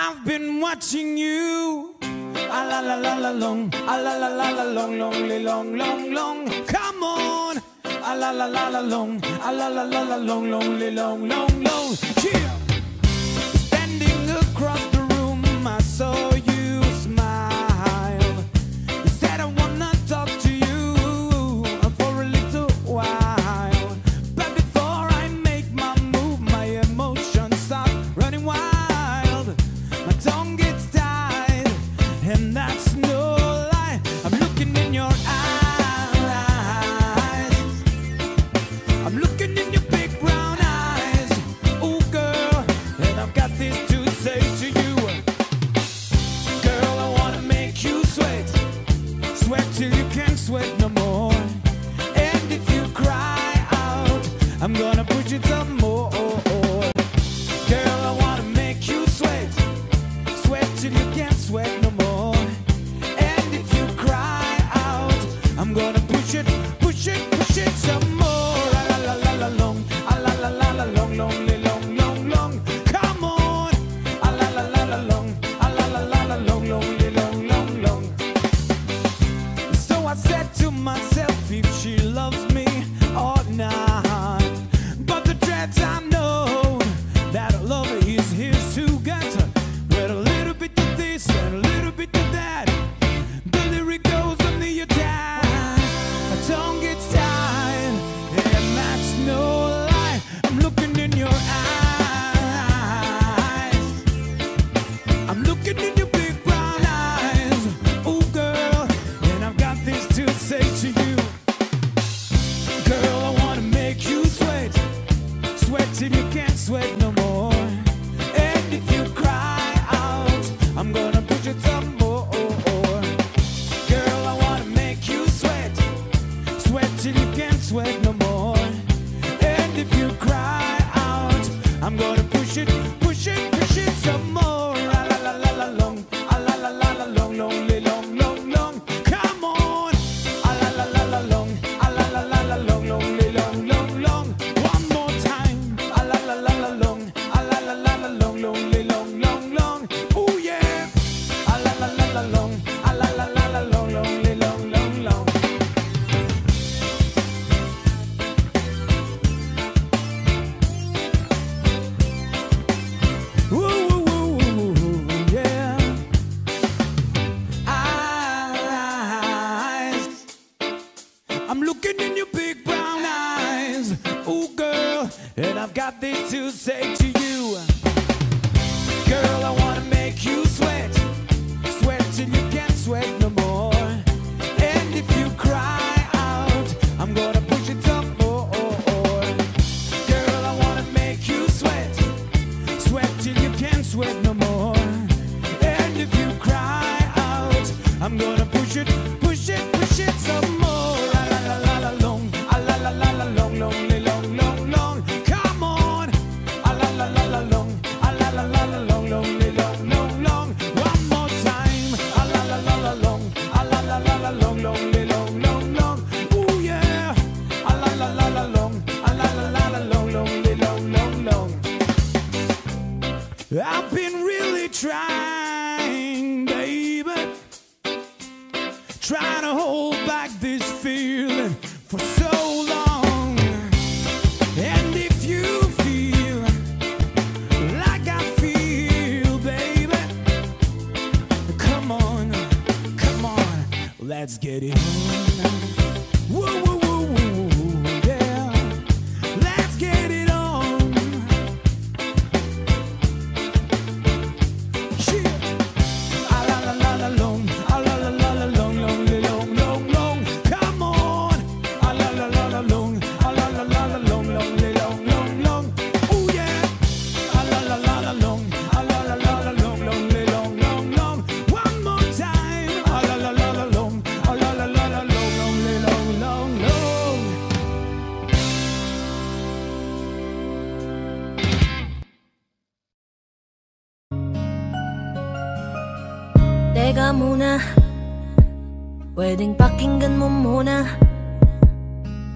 I've been watching you. A la la la la long, a la la la la long, long, long, long, long. Come on. A la la la la long, a la la la la long, long, long, long, long. Cheer. Standing across the room, I saw you. Come. of You. pakinggan mo muna.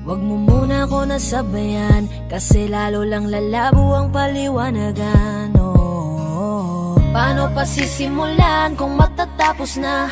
Huwag mo muna ako nasabayan Kasi lalo lang lalabo ang paliwanagan. Oh, Paano pa sisimulan kung matatapos na?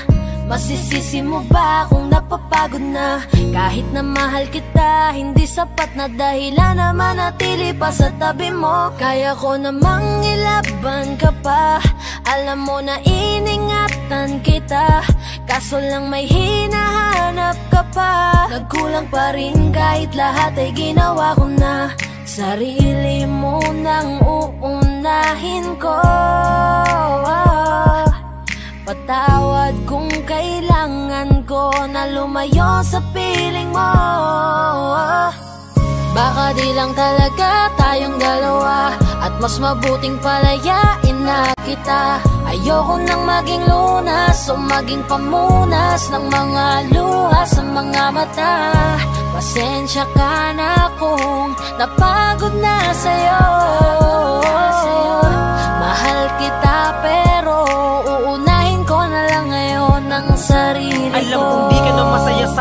Masisisi mo ba kung napapagod na? Kahit na mahal kita, hindi sapat na dahilan na manatili pa sa tabi mo. Kaya ko namang ilaban ka pa. Alam mo na iningatan kita. Kaso lang may hinahan hinahanap ka pa. Nagkulang pa rin kahit lahat ay ginawa ko na. Sarili mo nang uunahin ko. Patawad kung kailangan ko na lumayo sa piling mo. Baka di lang talaga tayong dalawa. At mas mabuting palayain na kita Ayoko nang maging lunas o maging pamunas Ng mga luha sa mga mata. Pasensya ka na kung napagod na sa'yo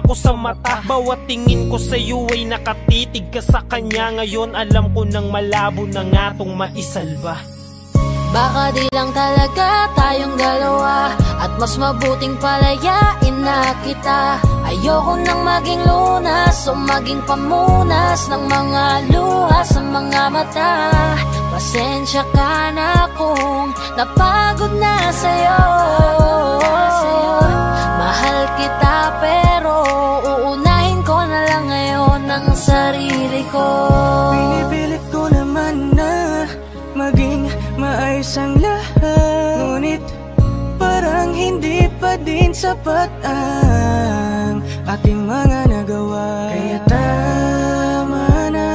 ko sa mata. Bawat tingin ko sa'yo ay nakatitig ka sa kanya. Ngayon alam ko nang malabo na nga tong maisalba. Baka di lang talaga tayong dalawa. At mas mabuting palayain na kita. Ayoko nang maging lunas o maging pamunas Ng mga luha sa mga mata. Pasensya ka na kung napagod na sa'yo sarili ko. Pinipilit ko naman na maging maayos ang lahat. Ngunit parang hindi pa din sapat ang aking mga nagawa. Kaya tama na,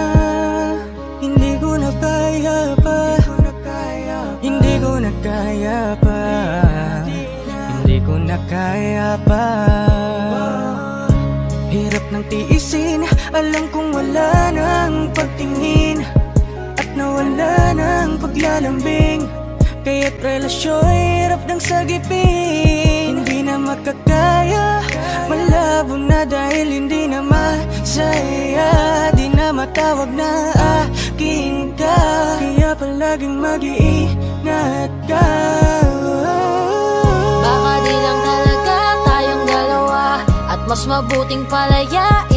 hindi ko na kaya pa. Hindi ko na kaya pa. Hindi ko na kaya pa. Hirap ng tiisin Alam kong wala nang pagtingin At nawala ng paglalambing. Kaya't relasyo'y hirap ng sagipin. Hindi na makakaya Malabo na dahil hindi na masaya. Di na matawag na akin ka Kaya palaging mag-iingat ka. Baka di lang talaga tayong dalawa At mas mabuting palayain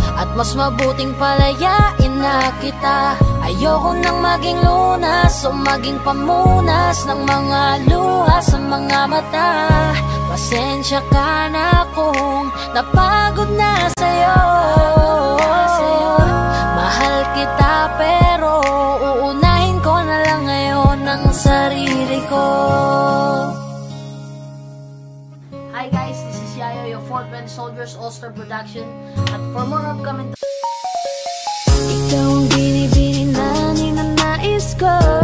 mas mabuting palayain na kita. Ayoko nang maging lunas o maging pamunas Ng mga luha sa mga mata. Pasensya ka na kung napagod na sa'yo Soldiers All-Star Production. At for more upcoming ikaw ang binibini na ninanais ko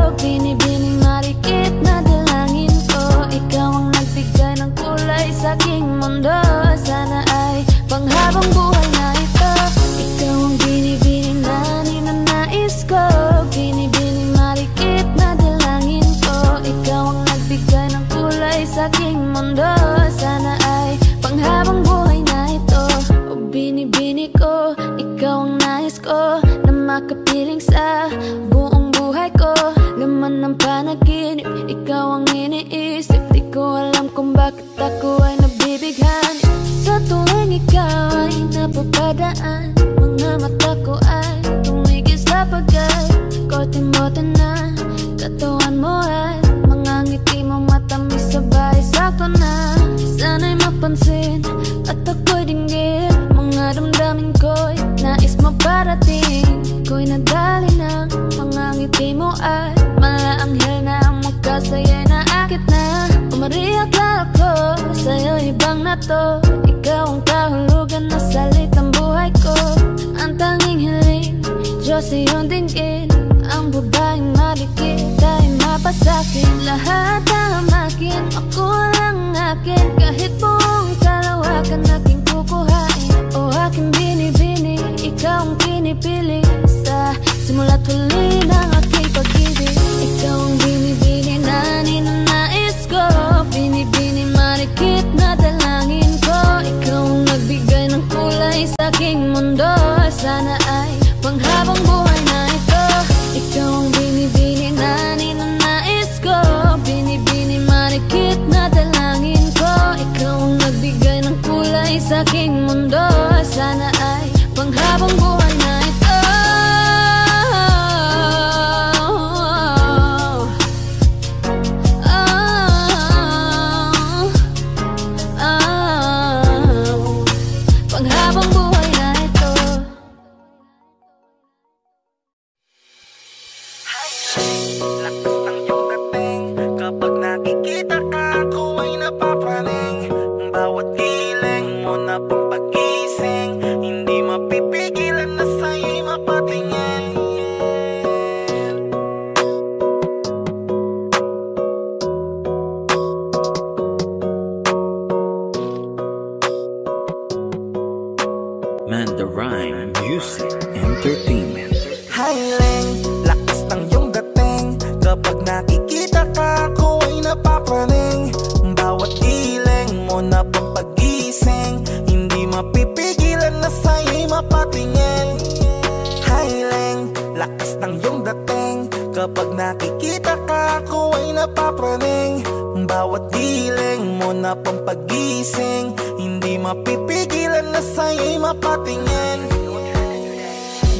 Bawat giling mo na pang pagising Hindi mapipigilan na sa'yo'y mapatingin.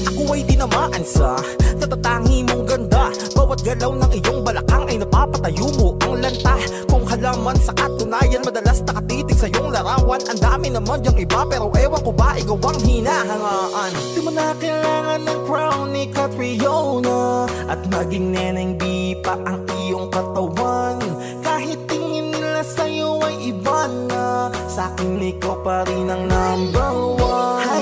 Ako ay tinamaan sa Natatangi mong ganda. Bawat galaw ng iyong balakang ay napapatayo mo ang lanta. Kung halaman sa katunayan Madalas nakatitig sa iyong larawan. Ang dami naman yung iba Pero ewan ko ba ikaw ang hinahangaan. Di mo na kailangan ng crown ni Catriona At maging neneng di pa ang iyong katawan ay iba na. Sa'kin ikaw pa rin ang number one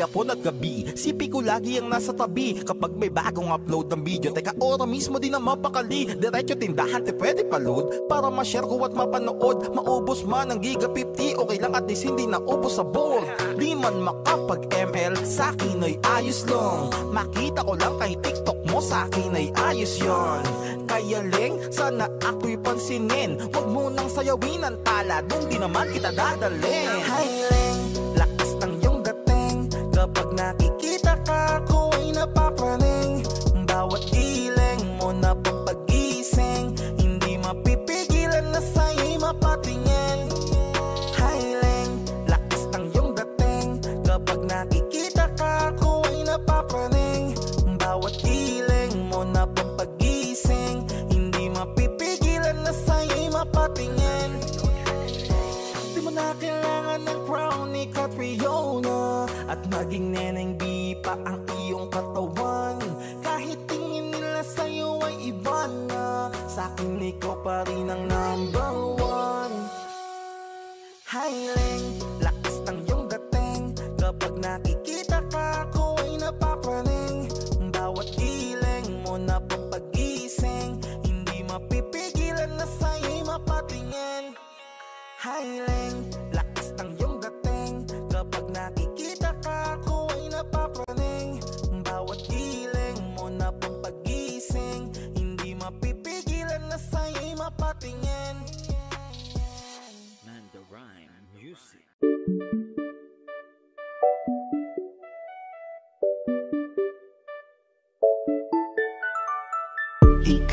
hapon at gabi Sipi ko lagi ang nasa tabi. Kapag may bagong upload ng video Teka, ora mismo din na mapakali. Diretso tindahan, te pwede pa-load Para ma-share ko at mapanood Maubos man ang giga 50 Okay lang at least hindi na ubos sa bowl Di man makapag-ML Sa'kin ay ayos lang. Makita ko lang kay TikTok mo Sa'kin ay ayos yon Kaya leng, sana ako'y pansinin. Huwag mo nang sayawin ang tala. Doon di naman kita dadalhin. Hi Leng, Kapag nakikita ka ako ay napapraning Bawat giling mo na pang pagising Hindi mapipigilan na sa'yo'y mapatingin. Highling, lakas ng iyong dating. Kapag nakikita ka ako ay napapraning Bawat giling mo na pang pagising Hindi mapipigilan na sa'yo'y mapatingin. Di mo na kailangan ng crown ni Catriona At maging neneng di pa ang iyong katawan. Kahit tingin nila sa'yo ay iba na Sa'kin ikaw pa rin ang number one. Highling, lakas ng iyong dating. Kapag nakikita ka ako ay napapraning Bawat giling mo na pang pagising Hindi mapipigilan na sa'yo'y mapatingin. Highling,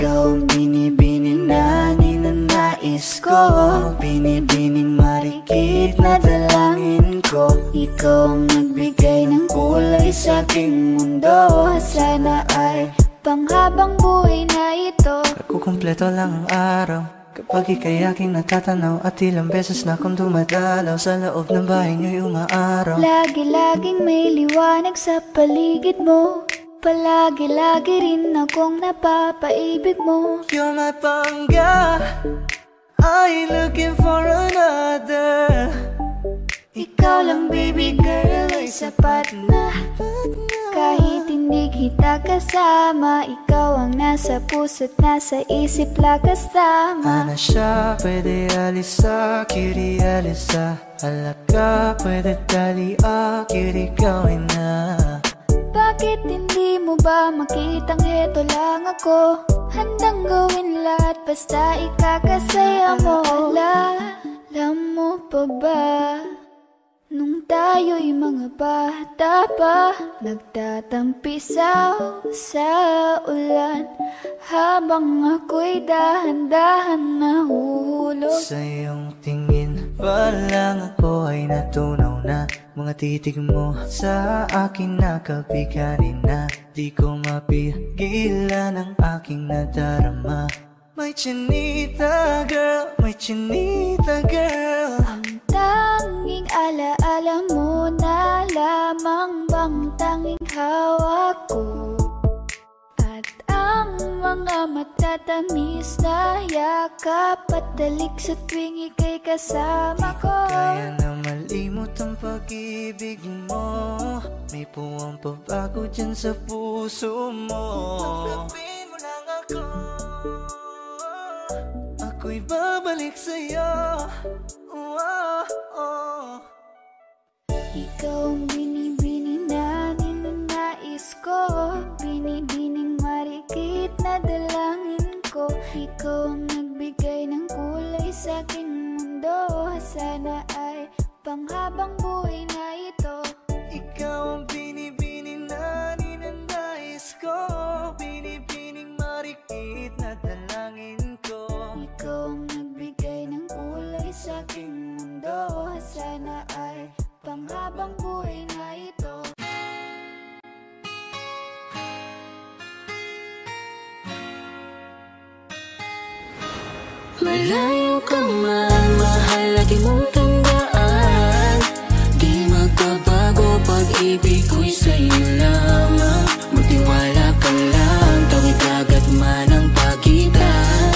Ikaw ang binibini na ninanais ko. Binibining marikit na dalangin ko. Ikaw ang nagbigay ng kulay sa aking mundo. Sana ay panghabang buhay na ito. Kukumpleto lang ang araw. Kapag ika'y aking natatanaw At ilang beses na akong dumadalaw Sa loob ng bahay niyo'y umaaraw. Lagi-laging may liwanag sa paligid mo Palagi-lagi rin akong napapaibig mo. You're my pangga I looking for another. Ikaw lang baby girl ay sapat na. Kahit hindi kita kasama Ikaw ang nasa puso't nasa isip lakas tama Ana siya, pwede alisa, kiri alisa Alaka, pwede tali, ah, kiri gawin na Bakit hindi mo ba makitang heto lang ako? Handang gawin lahat basta ikakasaya mo. Alala mo pa ba Nung tayo'y mga bata pa Nagtatampisaw sa ulan Habang ako'y dahan-dahan nahuhulog. Sa iyong tingin pa lang ako ay natunaw na Mga titig mo sa akin nakabiganin na Di ko mapigilan ang aking nadarama. May chinita girl, may chinita girl. Ang tanging alaala mo na lamang bang tanging hawak ko ang mga matatamis na yakap at dalik sa tuwing ika'y kasama ko Kaya na malimot ang pag-ibig mo. May puwang pabago dyan sa puso mo. Tanggapin mo lang ako. Ako'y babalik sa'yo. Oh, oh. Ikaw ang ninanais ko Binibining marikit na dalangin ko. Ikaw ang nagbigay ng kulay sa aking mundo. Sana ay panghabang buhay na ito. Ikaw ang binibini na ninanais ko. Binibining marikit na dalangin ko. Ikaw ang nagbigay ng kulay sa aking mundo. Sana ay panghabang buhay na ito Malayo ka man, mahal lagi mong tandaan. Di magbabago pag-ibig ko'y sa'yo lamang. Magtiwala ka lang, tawid agad man ang pagitan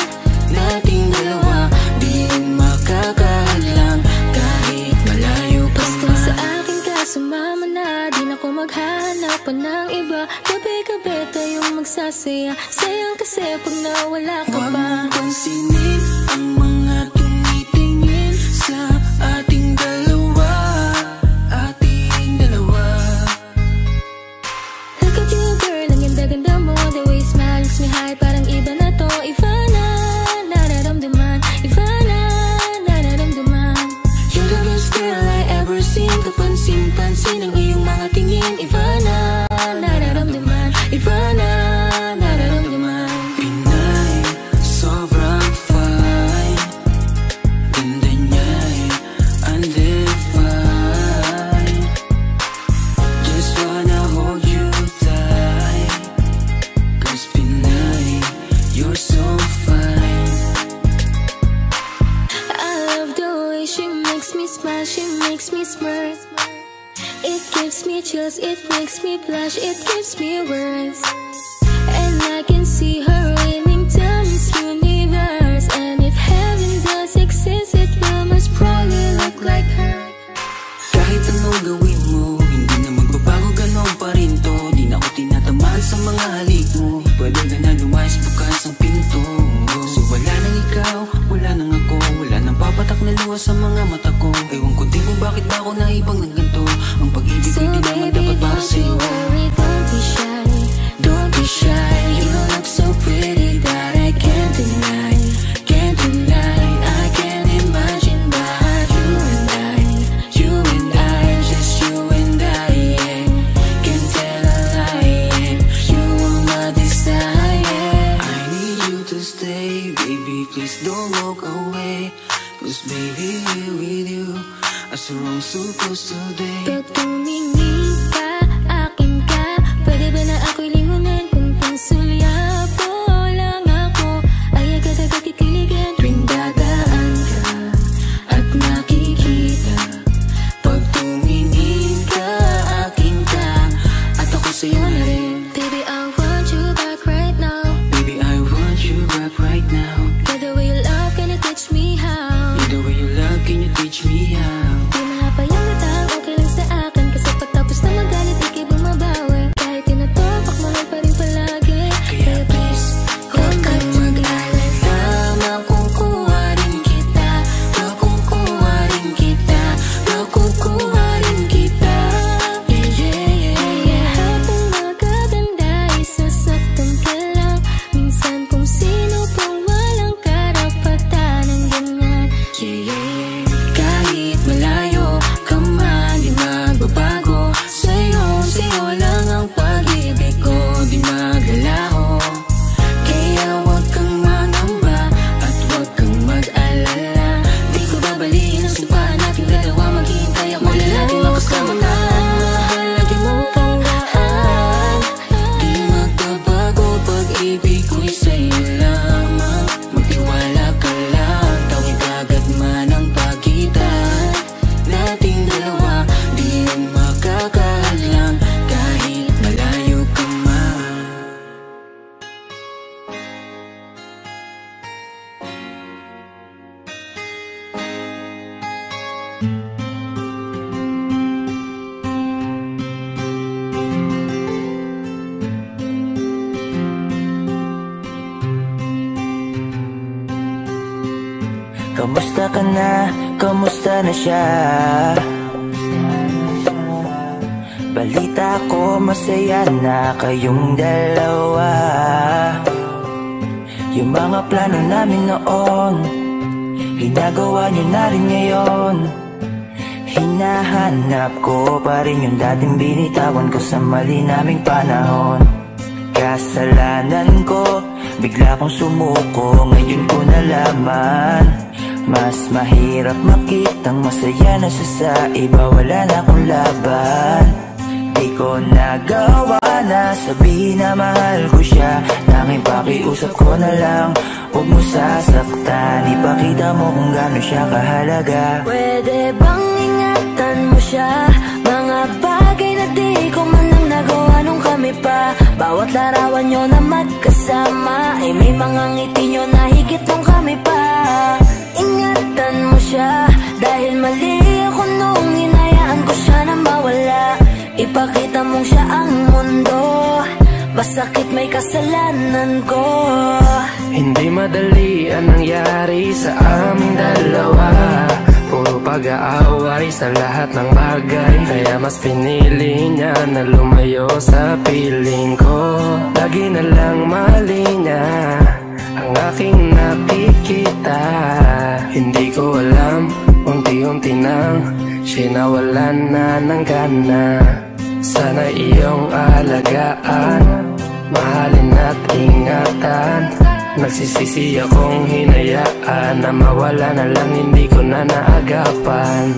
Nating dalawa, di makakahadlang Kahit malayo ka Basta man. sa akin ka sumama na Di na ako maghahanap pa ng iba. Gabi-gabi tayong magsasaya. Sayang kasi pag nawala ka Huwag pa mong pansinin ang mga kayong dalawa. Yung mga plano namin noon Ginagawa niyo na rin ngayon. Hinahanap ko pa rin yung dating binitawan ko sa mali naming panahon. Kasalanan ko, bigla kong sumuko Ngayon ko nalaman. Mas mahirap makitang masaya na siya sa iba Wala na akong laban. Di ko nagawa na sabihin na mahal ko siya. Tanging pakiusap ko na lang. Huwag mo sasaktan. Ipakita mo kung gaano siya kahalaga. Pwede bang ingatan mo siya? Mga bagay na di ko man lang nagawa nung kami pa. Bawat larawan nyo na magkasama Ay may mga ngiti nyo na higit nung kami pa. Ingatan mo siya Dahil mali Ipakita mong siya ang mundo. Masakit may kasalanan ko. Hindi madali ang nangyari sa aming dalawa. Puro pag-aaway sa lahat ng bagay. Kaya mas pinili niya na lumayo sa piling ko. Lagi na lang mali niya ang aking nakikita. Hindi ko alam, unti-unti nang Sinawalan na ng gana Sana iyong alagaan Mahalin at ingatan. Nagsisisi akong hinayaan Na mawala na lang hindi ko na naagapan.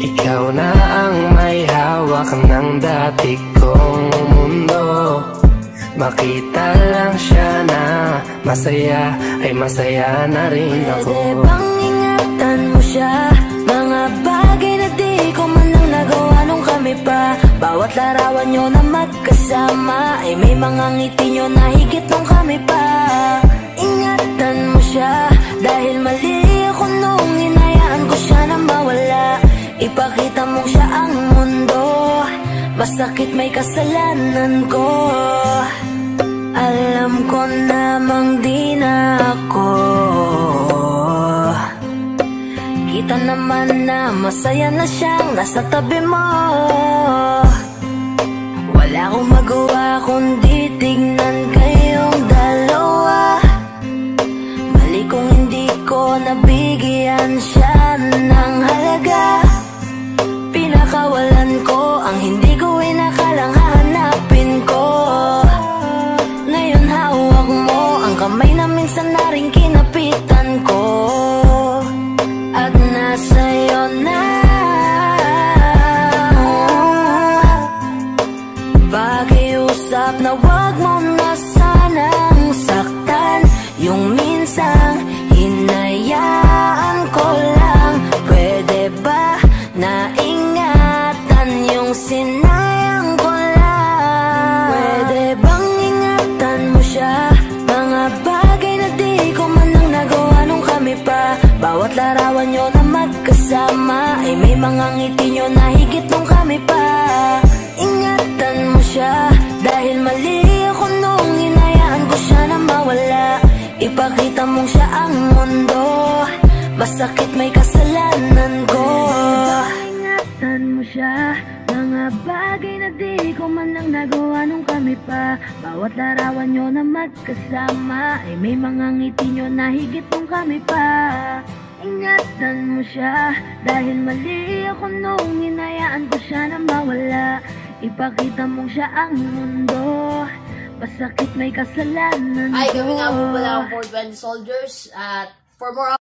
Ikaw na ang may hawak ng dati kong mundo. Makita lang siya na masaya Ay masaya na rin ako. Pwede bang ingatan mo siya? Mga bagay na di ko man lang nagawa nung kami pa Bawat larawan nyo na magkasama Ay may mga ngiti nyo na higit nung kami pa. Ingatan mo siya Dahil mali ako nung hinayaan ko siya na mawala. Ipakita mo siya ang mundo Masakit may kasalanan ko. Alam ko namang di na ako. Kita naman na masaya na siyang nasa tabi mo Wala akong magawa kundi tignan kayong dalawa. Mali kung hindi ko nabigyan siya Nakita mong siya ang mundo. Masakit may kasalanan ko. Ingatan mo siya. Mga bagay na di ko man lang nagawa nung kami pa. Bawat larawan nyo na magkasama Ay may mga ngiti nyo na higit nung kami pa. Ingatan mo siya. Dahil mali ako nung hinayaan ko siya na mawala. Ipakita mong siya ang mundo. Masakit may kasalanan Ay, kami nga po pala ang 420 Soldiers at for more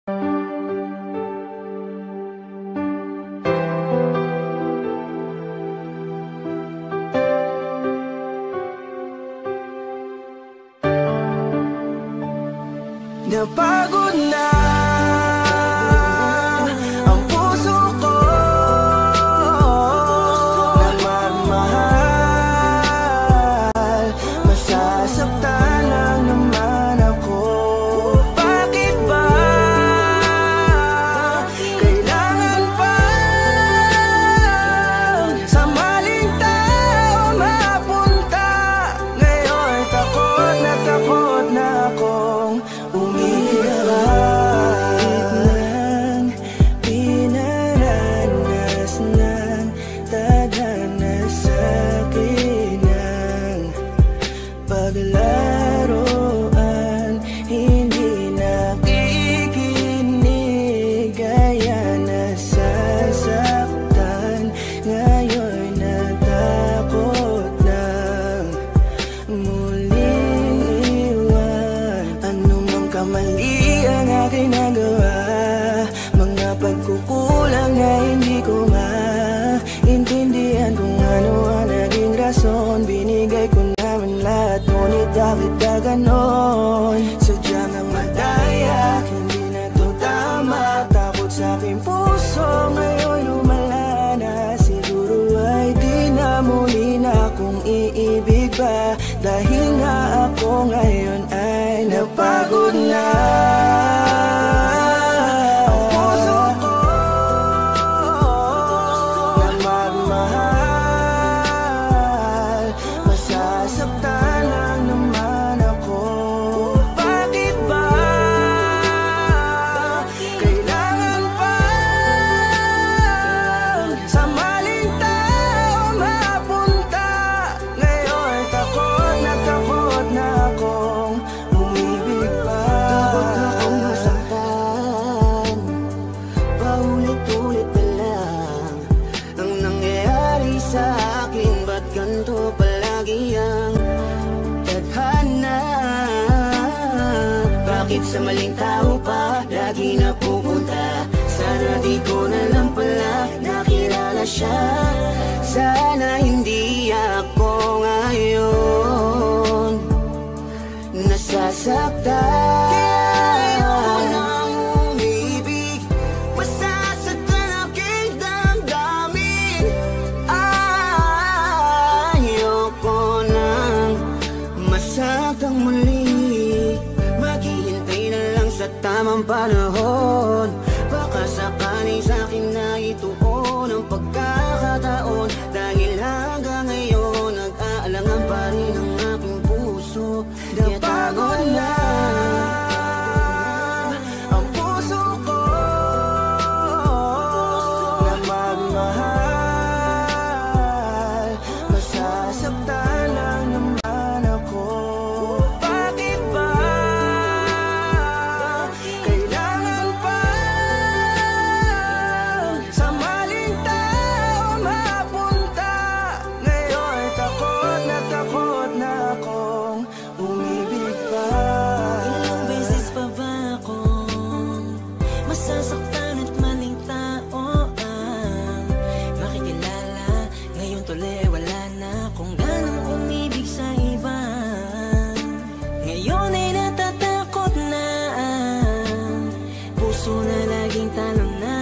puso na laging tanong na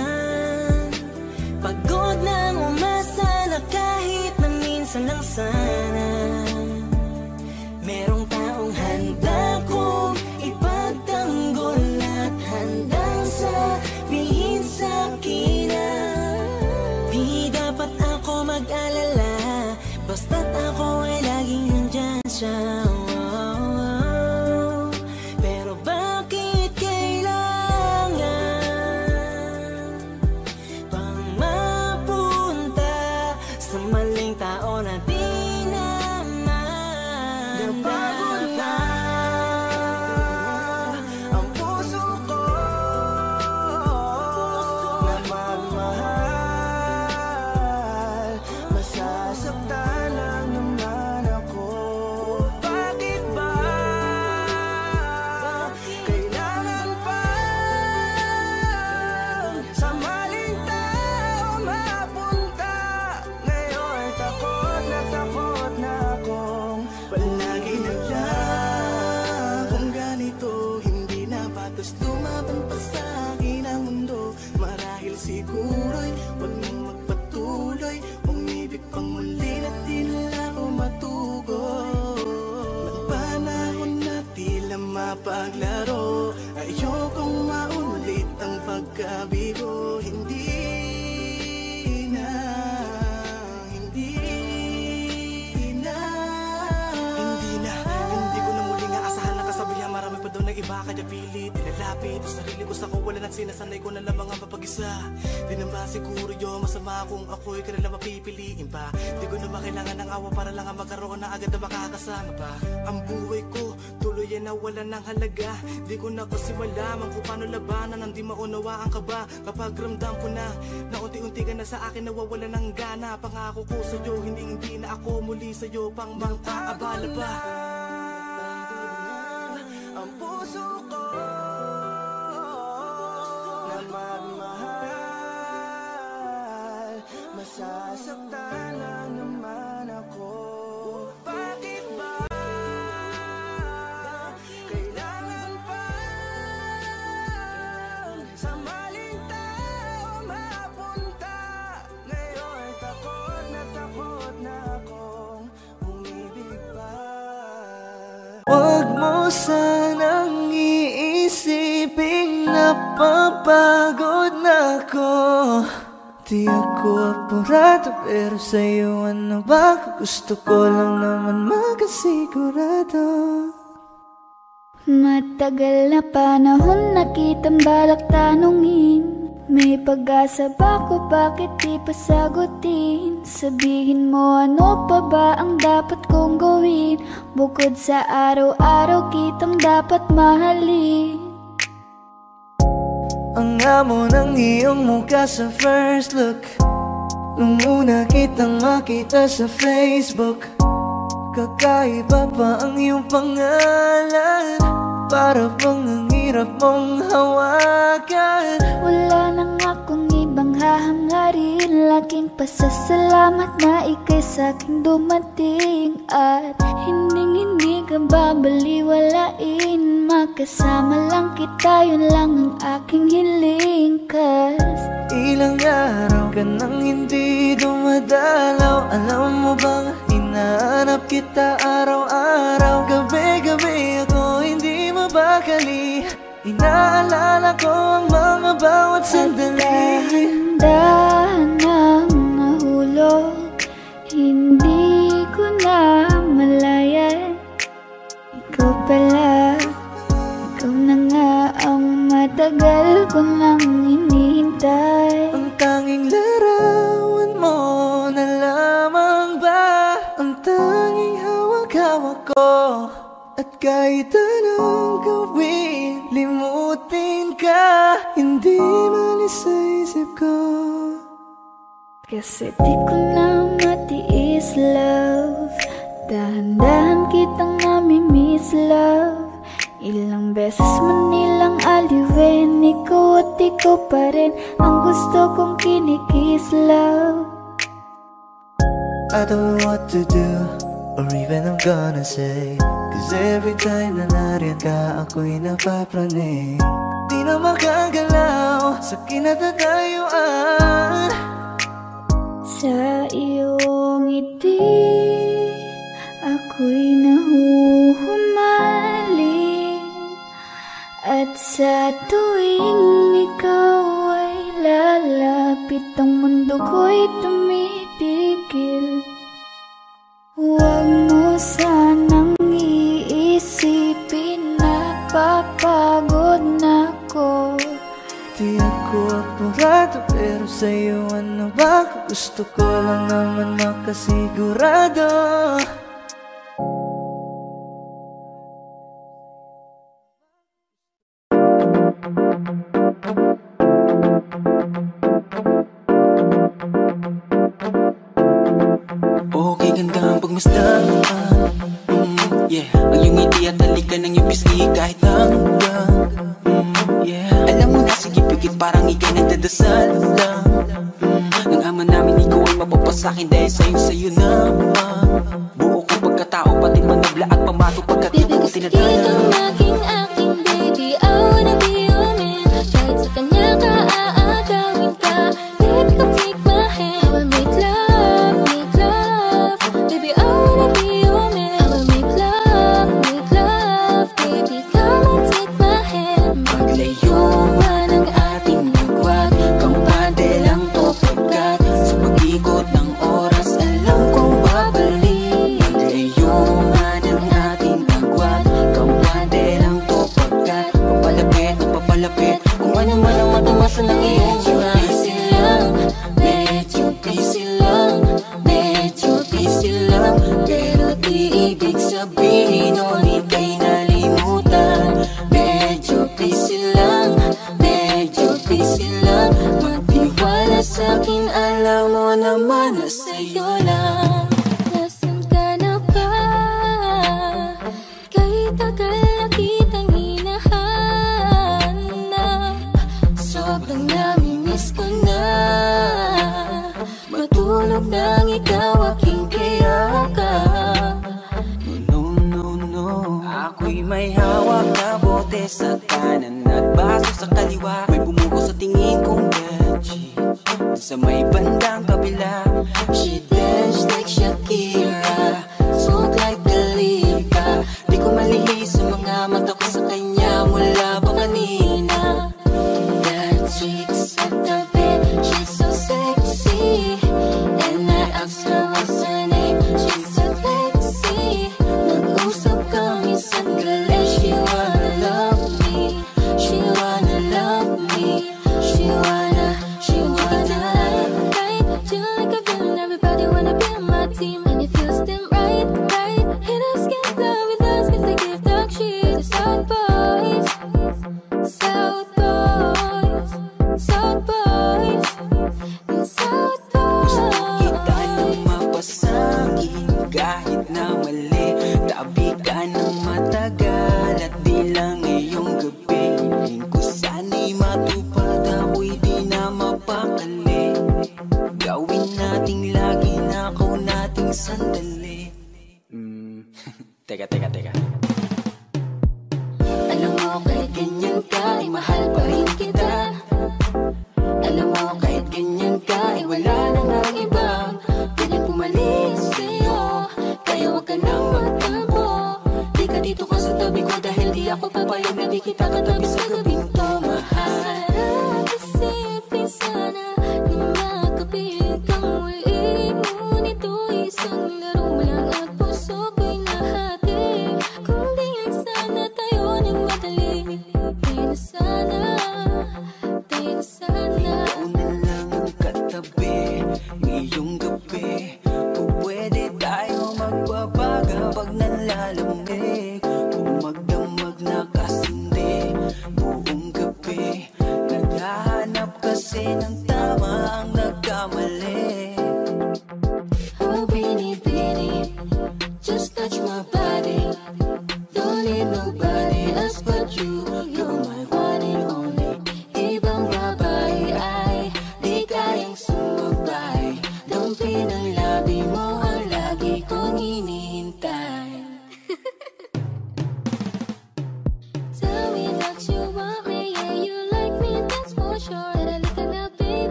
Pagod na umasa na kahit na minsan lang sana. Merong taong handa kong ipagtanggol At handang sabihin sa'kin na Di dapat ako mag-alala Basta't ako ay laging nandyan siya. At sinasanay ko na lamang ang mapag-isa. Di naman siguro yun Masama kung ako'y ka na lang mapipiliin pa? Di ko na makailangan ng awa Para lang ang magkaroon na agad na makakasama pa? Ang buhay ko Tuloy ay nawalan ng halaga. Di ko na kasi malaman kung paano labanan Ang di maunawaan ka ba? Kapag ramdam ko na Na unti-unti ka na sa akin nawawala ng gana. Pangako ko sa'yo Hindi hindi na ako muli sa'yo. Pang mang aabala pa. Ang puso ko Masasaktan lang naman ako. Bakit ba? Kailangan pa Sa maling tao mapunta. Ngayon takot na takot na akong Umibig pa. Huwag mo sanang iisipin Napapagod na ako Di ako apurado pero sa'yo ano ba? Gusto ko lang naman makasigurado Matagal na panahon nakitang balak tanungin. May pag-asa ba ko? Bakit di pa Sabihin mo ano pa ba ang dapat kong gawin? Bukod sa araw-araw kitang dapat mahalin Ang amo ng iyong mukha sa first look. Nung una kitang makita sa Facebook. Kakaiba pa ang iyong pangalan. Para bang ang hirap mong hawakan. Wala nang akong ibang hahangarin Laking pasasalamat na ikay sa'king dumating At hindi ka babaliwalain. Makasama lang kita, yun lang ang aking hiling Cause Ilang araw ka nang hindi dumadalaw Alam mo bang hinahanap kita araw-araw? Gabi-gabi ako hindi mabakali Inaalala ko ang mga bawat sandali. Dahan ang nahulog Hindi ko na malayan. Ikaw pala. Ikaw na nga ang matagal ko nang hinihintay. Ang tanging larawan mo na lamang ba? Ang tanging hawak-hawak ko At kahit anong gawin Limutin ka. Hindi malis sa isip ko. Kasi di ko na matiis love. Dahan-dahan kitang nami-miss love. Ilang beses man nilang aliwin Ikaw at ikaw pa rin Ang gusto kong kinikiss love. I don't know what to do Or even I'm gonna say Cause every time na nariyan ka Ako'y napapraning Di na makagalaw Sa kinatatayuan Sa iyong ngiti Ako'y nahuhumaling At sa tuwing ikaw ay lalapit Ang mundo ko'y tumitigil. Huwag mo sanang isipin na papagod na ko Di ako apurado pero sa'yo ano ba? Gusto ko lang naman makasigurado Dasal lang Nang ama namin ikaw ay mapapasakin Dahil sa'yo, sa'yo naman Buo kong pagkatao, pati manabla at pamato Pagkat ako tinadala Bibig,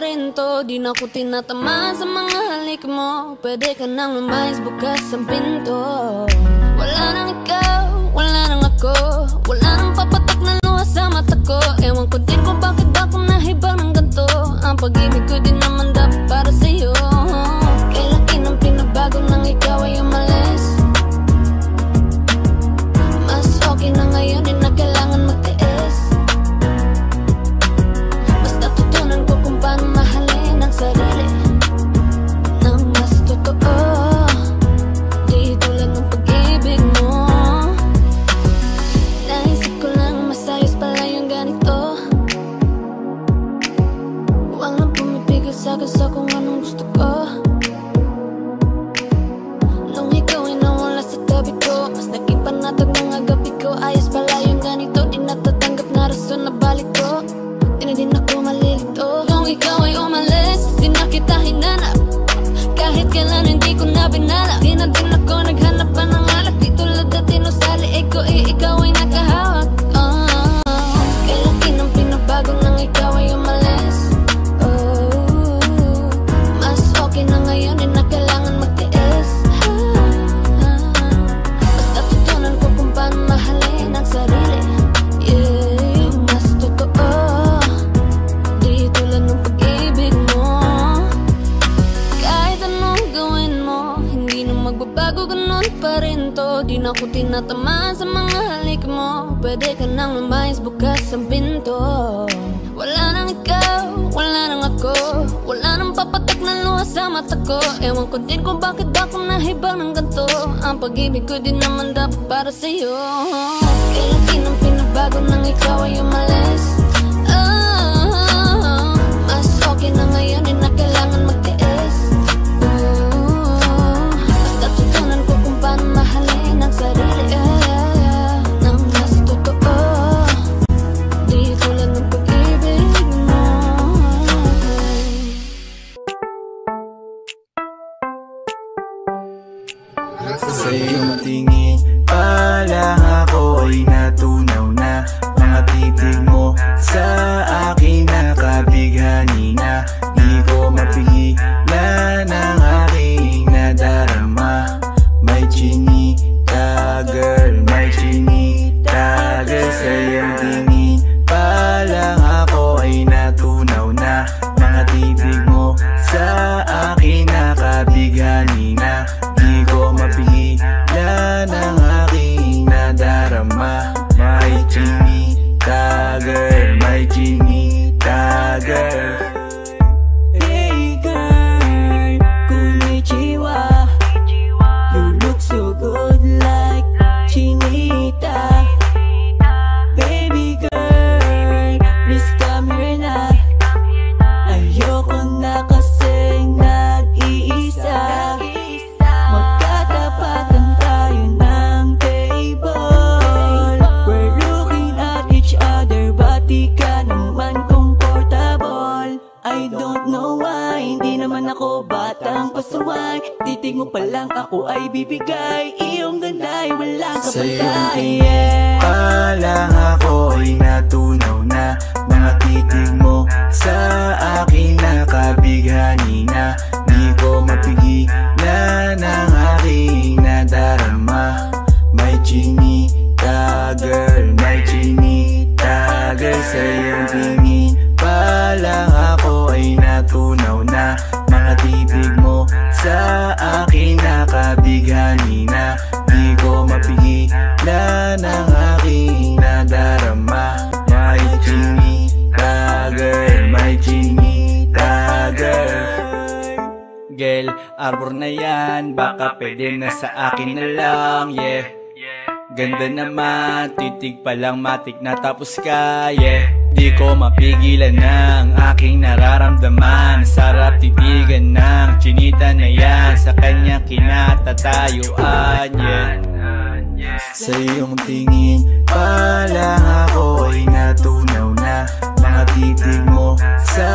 pa rin to. Di na ko tinatama sa mga halik mo. Pwede ka nang lumayas bukas ang pinto. tingin pa lang ako ay natunaw na Mga titig mo. Sa akin nakabighani na Di ko mapigilan ang aking nadarama My chinita girl, my chinita girl Girl, arbor na yan Baka pwede na sa akin na lang, yeah. Ganda naman, titig pa lang matik na tapos ka, yeah Di ko mapigilan ng aking nararamdaman. Sarap titigan ng chinita na yan. Sa kanya kinatatayuan, yeah. Sa iyong tingin pa lang ako ay natunaw na. Mga titig mo sa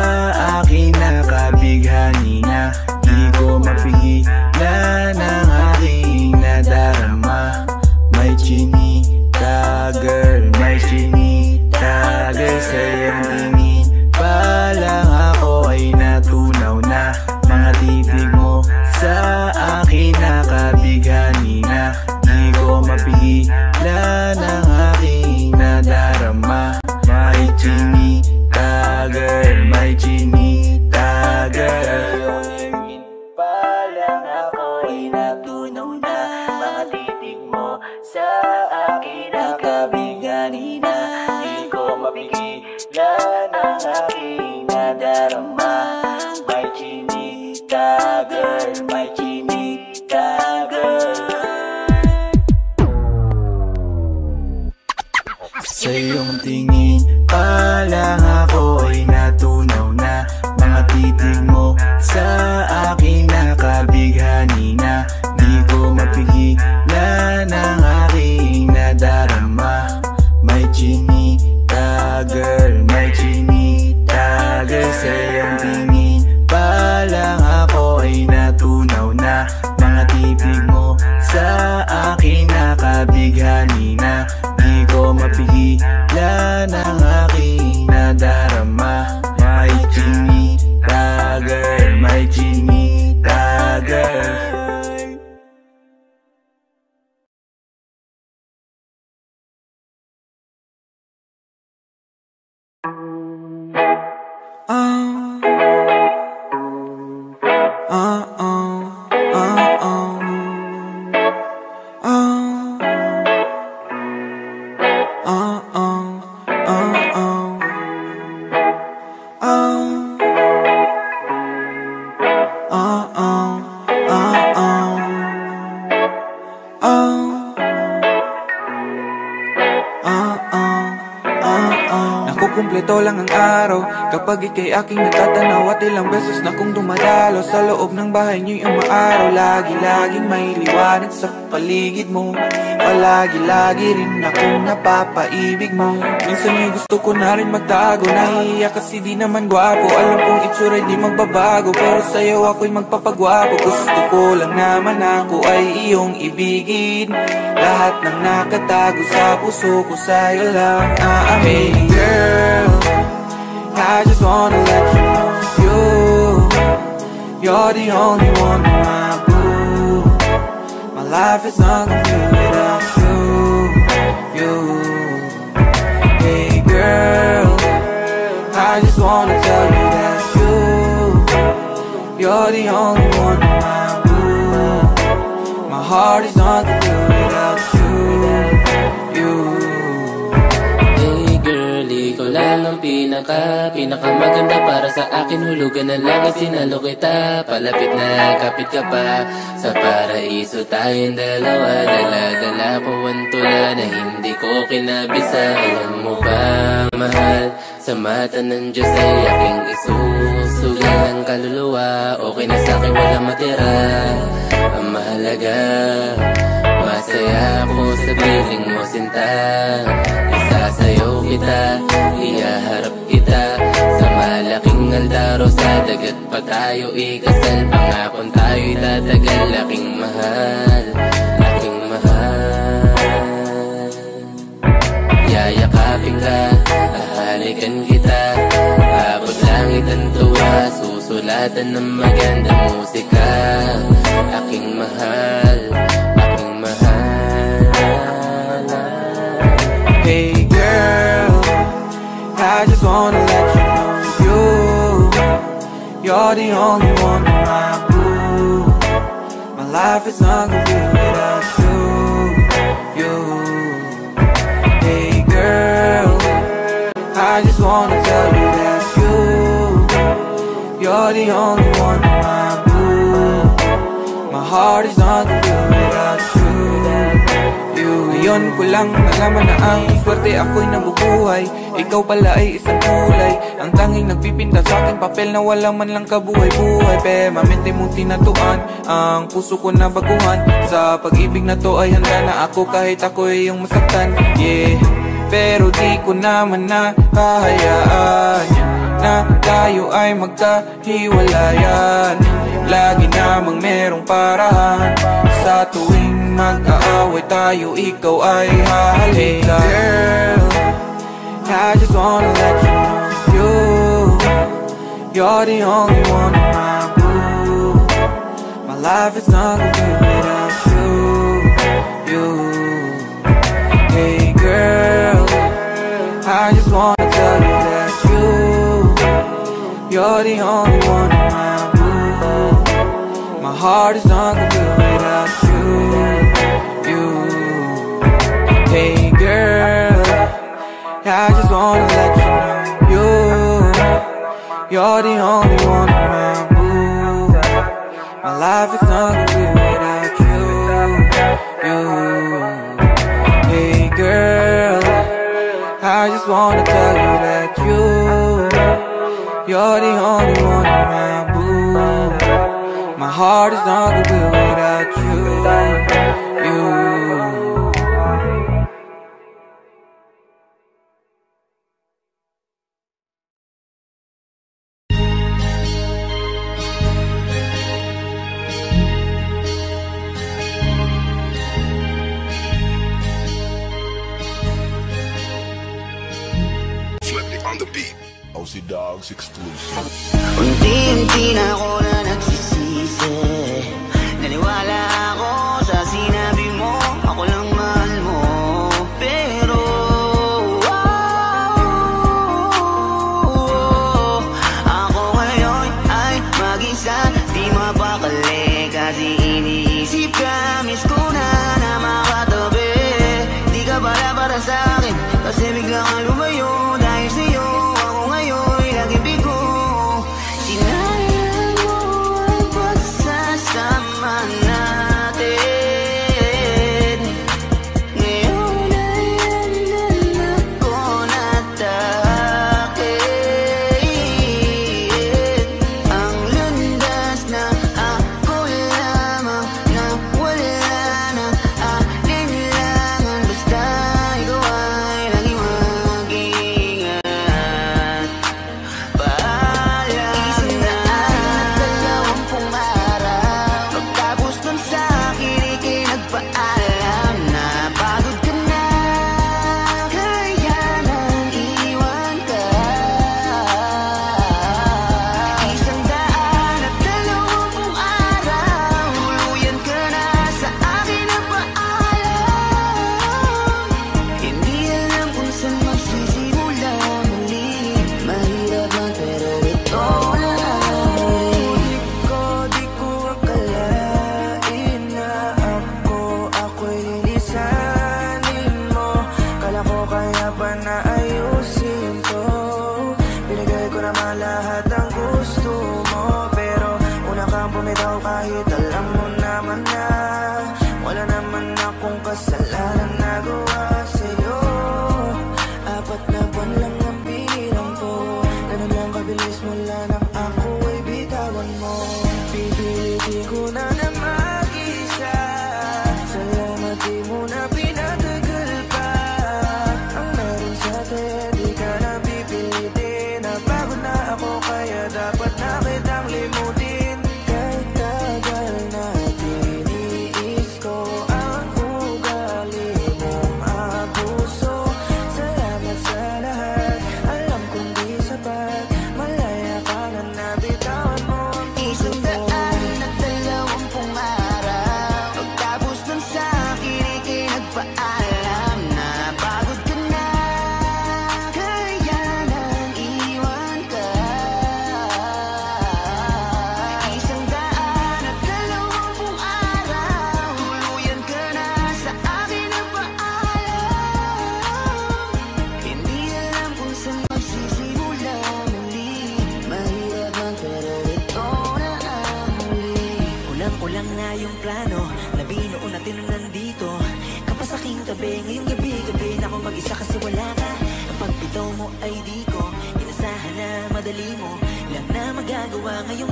akin nakabighani na. Di ko mapigilan ng aking nadaramdaman Nice to meet that girl, nice to meet that girl, say mapigilan ang aking nadarama May chinita girl, may chinita girl tingin pa lang ako ay natunaw na. Mga titig mo sa akin nakabighani na. Di ko mapigilan ang aking mapigilan ang aking nadarama chinita girl, may chinita girl Oh. Oh, Ang araw Kapag ikay aking natatanaw At ilang beses na kong dumadalo Sa loob ng bahay niyo'y umaaraw. Lagi-laging may liwanag sa paligid mo. Palagi-lagi rin akong napapaibig mo. Minsan ay gusto ko na rin magtago. Nahihiya kasi di naman gwapo. Alam kong itsura'y di magbabago Pero sa'yo ako'y magpapagwapo. Gusto ko lang naman ako ay iyong ibigin. Lahat ng nakatago sa puso ko sa'yo lang. Aamin Hey girl, I just wanna let you know You, you're the only one in my blue. My life is not without you, you. Hey girl, I just wanna tell you that you You're the only one in my blue. My heart is not complete without you lang ang pinaka Pinakamaganda para sa akin. Hulugan na langit, sinalo kita. Palapit na, kapit ka pa. Sa paraiso tayong dalawa Dala-dala ko ang tula Na hindi ko kinabisa. Alam mo ba, mahal Sa mata ng Diyos ay aking isusugal ang kaluluwa. Okay na sa'kin, walang matira. Ang mahalaga Masaya ako sa piling mo sinta. Isasayaw kita, iyaharap kita. Sa malaking aldaro sa dagat pa tayo ikasal. Pangakon tayo'y tatagal, aking mahal Aking mahal. Yayakapin ka, ahalikan kita. Abot langit ang tuwa, susulatan ng magandang musika Aking mahal, I just wanna let you know you, you're the only one in my blue. My life is not complete without you, you. Hey girl, I just wanna tell you that you, you're the only one in my blue. My heart is not complete without you. Ngayon ko lang nalaman na ang swerte ako'y nabubuhay. Ikaw pala ay isang kulay. Ang tanging nagpipinta sa akin papel na wala man lang kabuhay-buhay. Permanente mong tinatuan Ang puso ko na baguhan. Sa pag-ibig na to ay handa na ako kahit ako ay yung masaktan. Yeah Pero di ko naman na hahayaan Na tayo ay magkahiwalayan. Lagi namang merong parahan. Sa tuwing mag-aaway tayo Ikaw ay hahalika girl, I just wanna let you know You, you're the only one in my blue My life is not complete without you You, You're the only one in my world My heart is not gonna do without you, you. Hey girl, I just wanna let you know You, you're the only one in my world My life is not gonna without you, you. Hey girl, I just wanna tell you you're the only one around, boo My heart is not the without you. exclusive. Unti-unti na ako na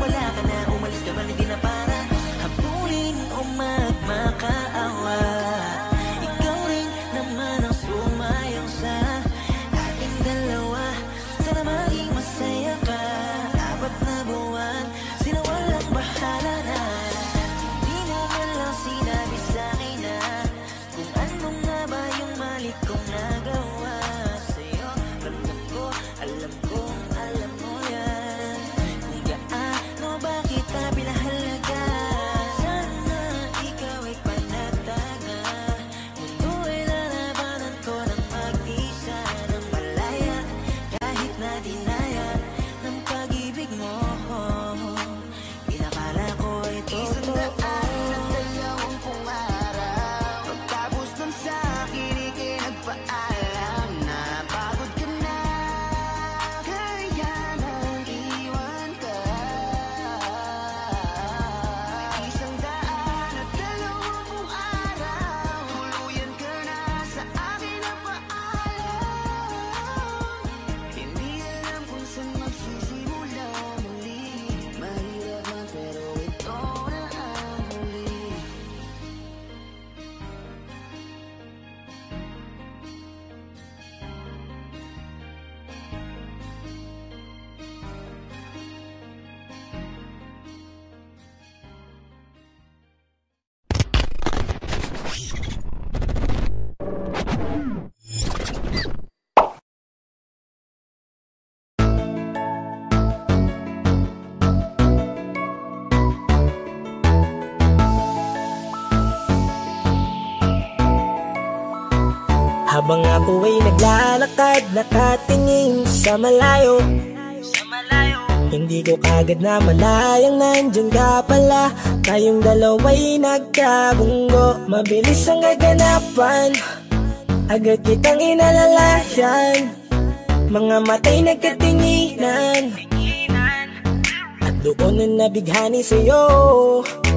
Wala ka na, umalis ka ba, hindi na para. Habulin o magmakaawa. Habang ako ay naglalakad Nakatingin sa malayo. Hindi ko kagad na malayang nandyan ka pala. Tayong dalawa'y nagkabunggo. Mabilis ang kaganapan. Agad kitang inalalayan Mga matay nagkatinginan. At doon na nabighani sa'yo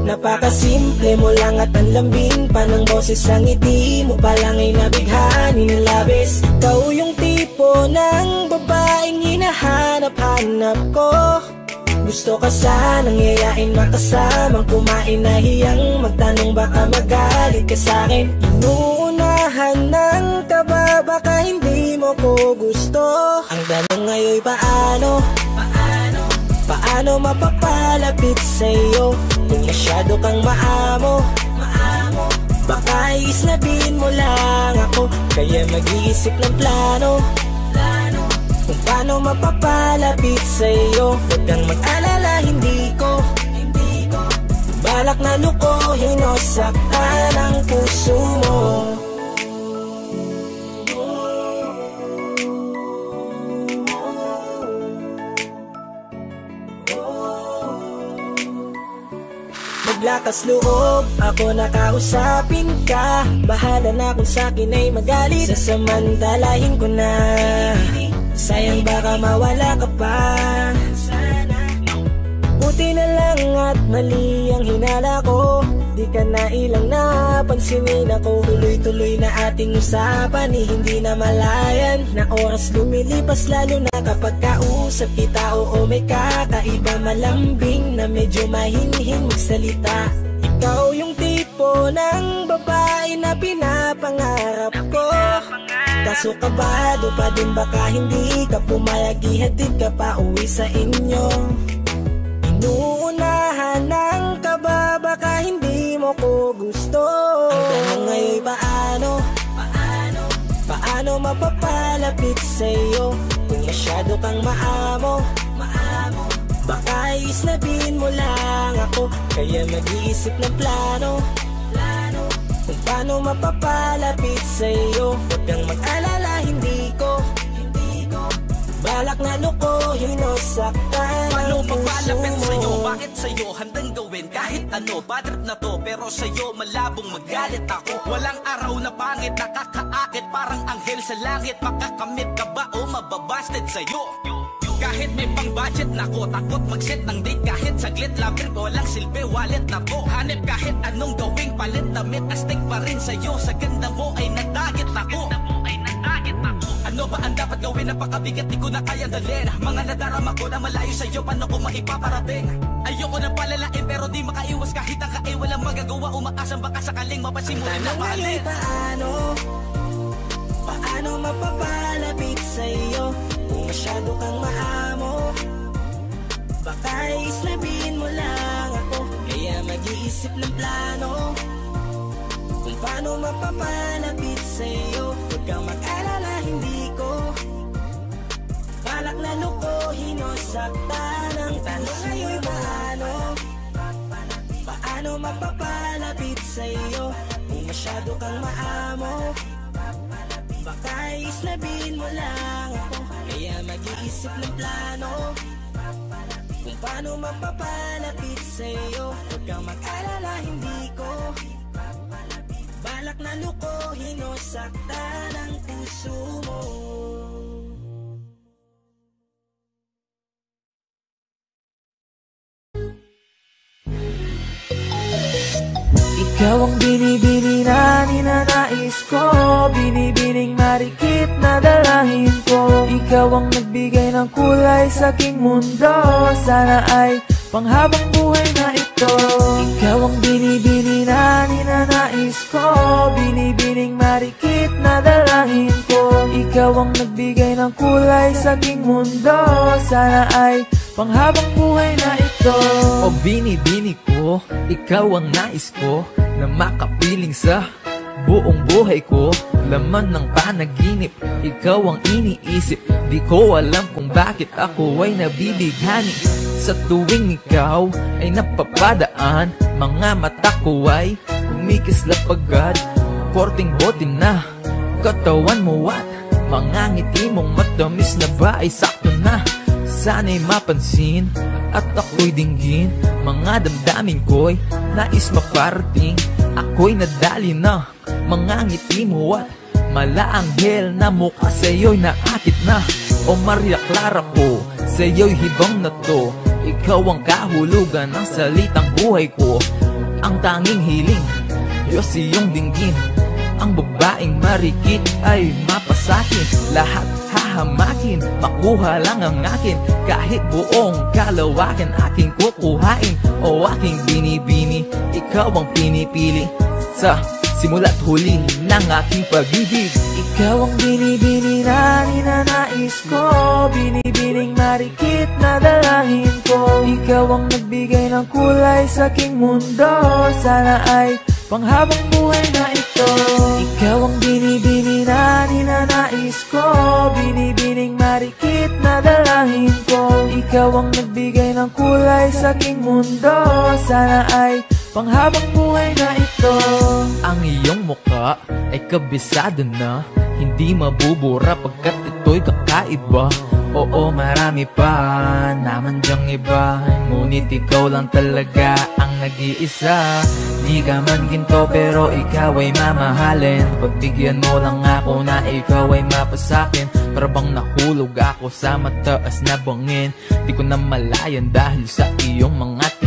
Napakasimple mo lang at ang lambing pa ng boses ang ngiti mo. Pa lang ay nabighani ng labis Ikaw yung tipo ng babaeng hinahanap-hanap ko. Gusto ka sanang yayain makasamang kumain na hiyang Magtanong baka magalit ka sa'kin Inuunahan ng kaba baka hindi mo ko gusto. Ang tanong ngayon paano? Paano? Paano mapapalapit sa'yo. Kung masyado kang maamo. Baka islabin mo lang ako. Kaya mag-iisip ng plano. Kung paano mapapalapit sa'yo. Huwag kang mag-alala, Hindi ko. Balak na lukohin o saktan ang puso mo Maglakas loob, ako nakausapin ka. Bahala na kung sa'kin ay magalit. Sasamantalahin ko na. Sayang baka mawala ka pa Buti na lang at mali ang hinala ko. Di ka na ilang napansinin ako. Tuloy-tuloy na ating usapan eh, Hindi na malayan. Na oras lumilipas lalo na kapag kausap kita. Oo may kakaiba malambing Na medyo mahinhin magsalita. Ikaw yung tipo ng babae na pinapangarap ko. Kaso kabado pa din baka hindi ka pumayag Ihatid ka pa uwi sa inyo Inuunahan ng kaba baka hindi mo ko gusto Ang tanong ngayon paano? Paano? Paano mapapalapit sa'yo? Kung masyado kang maamo Maamo Baka islabin mo lang ako Kaya mag-iisip ng plano Plano Kung paano mapapalapit sa'yo Huwag kang mag-alala, hindi Balak na lukohin o saktan. Paano papalapit sa'yo? Bakit sa'yo? Handang gawin kahit ano? Bad trip na to pero sa'yo malabong magalit ako. Walang araw na pangit nakakaakit. Parang anghel sa langit. Makakamit ka ba o mababasted sa'yo? Kahit may pang budget na ko Takot mag-set ng date. Kahit saglit Labir ko walang silbi wallet na to. Hanip kahit anong gawing palit Damit astig pa rin sa'yo. Sa ganda mo ay nagdagit ako ano ba ang dapat gawin? Napakabigat, di ko na kaya dalhin Mga nadarama ko na malayo sa'yo Paano ko maipaparating? Ayoko na palalain pero di makaiwas Kahit ang kae walang magagawa Umaasang baka sakaling mapasimulan na ngayon paano? Paano mapapalapit sa'yo? Kung masyado kang maamo Baka islabin mo lang ako Kaya mag-iisip ng plano Kung paano mapapalapit sa'yo? Huwag kang mag-alala, hindi ko. Balak na lukohin o saktan ang tanong ngayon paano? Paano mapapalapit sa'yo? Kung masyado kang maamo Baka islabin mo lang ako. Kaya mag-iisip ng plano. Kung paano mapapalapit sa'yo? Huwag kang mag-alala, hindi ko Balak na lukohin o saktan ang puso mo. Ikaw ang binibini na ninanais ko. Binibining marikit na dalangin ko. Ikaw ang nagbigay ng kulay sa aking mundo. Sana ay panghabang buhay na ito Ikaw ang binibini na ninanais ko. Binibining marikit na dalangin ko. Ikaw ang nagbigay ng kulay sa aking mundo. Sana ay panghabang buhay na ito. O binibini ko, ikaw ang nais ko Na makapiling sa buong buhay ko. Laman ng panaginip, ikaw ang iniisip. Di ko alam kung bakit ako ay nabibighani. Sa tuwing ikaw ay napapadaan Mga mata ko ay kumikislap agad Korting bote na katawan mo at Mga ngiti mong matamis na ba ay sakto na Sana'y mapansin at ako'y dinggin. Mga damdamin ko'y nais maparating Ako'y nadali na mga ngiti mo at Malaanghel na mukha sa'yo'y naakit na. O Maria Clara ko, sa'yo'y hibang na to. Ikaw ang kahulugan ng salitang buhay ko. Ang tanging hiling, Diyos iyong dinggin Ang babaeng marikit ay mapasakin. Lahat hahamakin, makuha lang ang akin. Kahit buong kalawakan aking kukuhain. O aking binibini, ikaw ang pinipili. Sa simula't huli ng aking pag-ibig Ikaw ang binibini na ninanais ko. Binibining marikit na dalangin ko. Ikaw ang nagbigay ng kulay sa aking mundo. Sana ay panghabang buhay na ito Ikaw ang binibini na ninanais ko. Binibining marikit na dalangin ko. Ikaw ang nagbigay ng kulay sa aking mundo. Sana ay panghabang buhay na ito. Ang iyong muka ay kabisado na. Hindi mabubura pagkat ito'y kakaiba. Oo marami pa naman dyang iba. Ngunit ikaw lang talaga ang nag-iisa. Di ka man ginto pero ikaw ay mamahalin. Pagbigyan mo lang ako na ikaw ay mapasakin Para bang nahulog ako sa mataas na bangin? Di ko na malayan dahil sa iyong mga tingin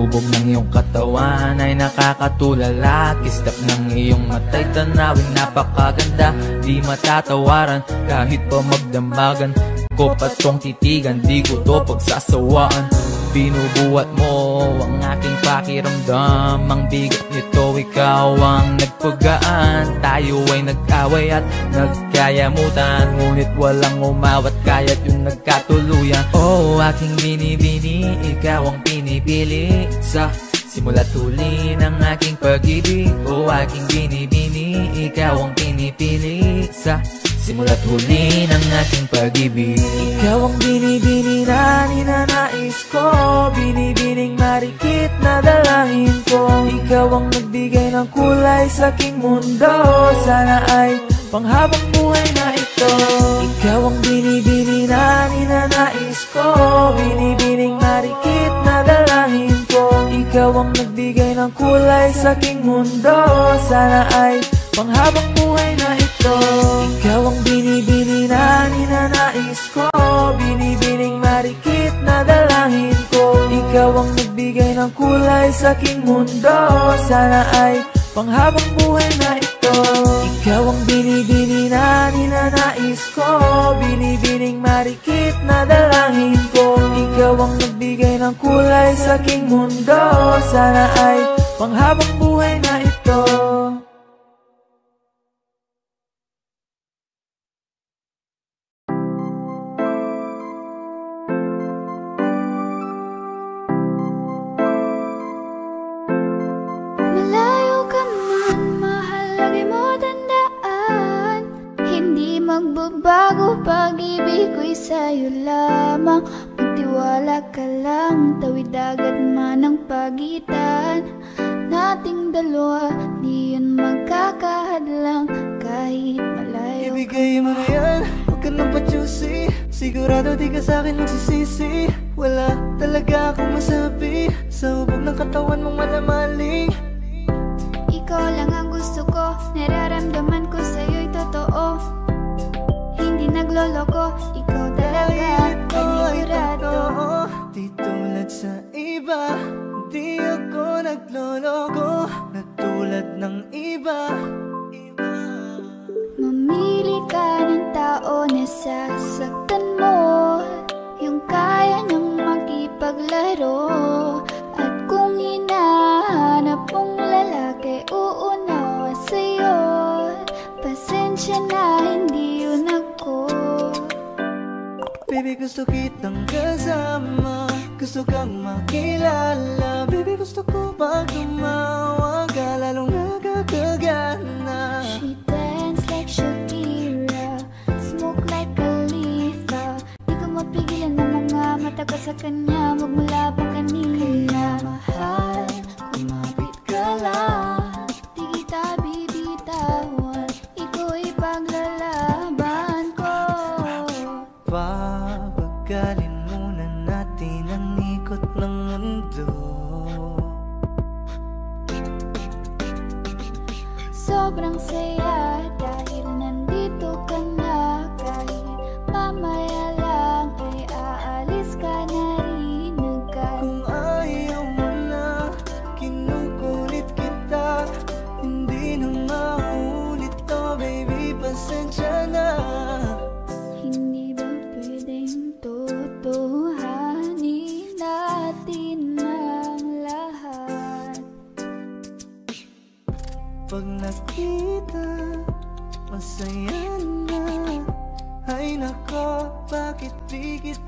Hubog ng iyong katawan ay nakakatulala. Kislap ng iyong matay tanawin napakaganda. Di matatawaran kahit pa magdamagan Ko pa titigan di ko to pagsasawaan. Binubuhat mo ang aking pakiramdam Ang bigat nito ikaw ang nagpagaan. Tayo ay nag-away at nagkayamutan Ngunit walang umawat kaya't yung nagkatuluyan. Oh aking binibini, ikaw ang pinipili. Sa simula't huli ng aking pag-ibig Oh aking binibini, ikaw ang pinipili. Sa simula't huli ng aking pag-ibig. Ikaw ang binibini na ninanais ko. Binibining marikit na dalangin ko. Ikaw ang nagbigay ng kulay sa aking mundo. Sana ay panghabang buhay na ito. Ikaw ang binibini na ninanais ko. Binibining marikit na dalangin ko. Ikaw ang nagbigay ng kulay sa aking mundo. Sana ay panghabang buhay ito Ikaw ang binibini na ninanais ko. Binibining marikit na dalangin ko. Ikaw ang nagbigay ng kulay sa aking mundo. Sana ay panghabang buhay na ito. Ikaw ang binibini na ninanais ko. Binibining marikit na dalangin ko. Ikaw ang nagbigay ng kulay sa aking mundo. Sana ay panghabang buhay na ito magbabago pag-ibig ko'y sa'yo lamang. Magtiwala ka lang, tawid agad man ang pagitan. Nating dalawa, di yun magkakahadlang. Kahit malayo Ibigay mo na yan, huwag ka nang pa-juicy Sigurado di ka sa'kin magsisisi. Wala talaga akong masabi. Sa hubog ng katawan mong malamaling Ikaw lang ang gusto ko Nararamdaman Hindi nagloloko. Ikaw talaga Panigurado Di tulad sa iba Di ako nagloloko. Na tulad ng iba. Mamili ka ng tao na sasaktan mo. Yung kaya niyang makipaglaro Baby gusto kitang kasama. Gusto kang makilala. Baby gusto ko pag tumawa ka Lalong nakakagana. She dance like Shakira Smoke like Khalifa. Di ko mapigilan ng mga mata ko sa kanya Magmula pa kanina. Mahal, kumapit ka lang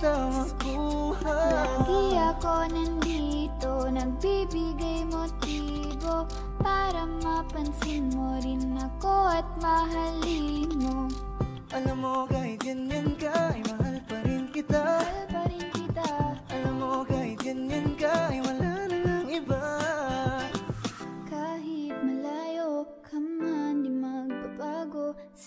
kita makuha? Lagi ako nandito Nagbibigay motibo Para mapansin mo rin ako At mahalin mo Alam mo kahit ganyan ka, ay mahal pa rin kita Mahal pa rin kita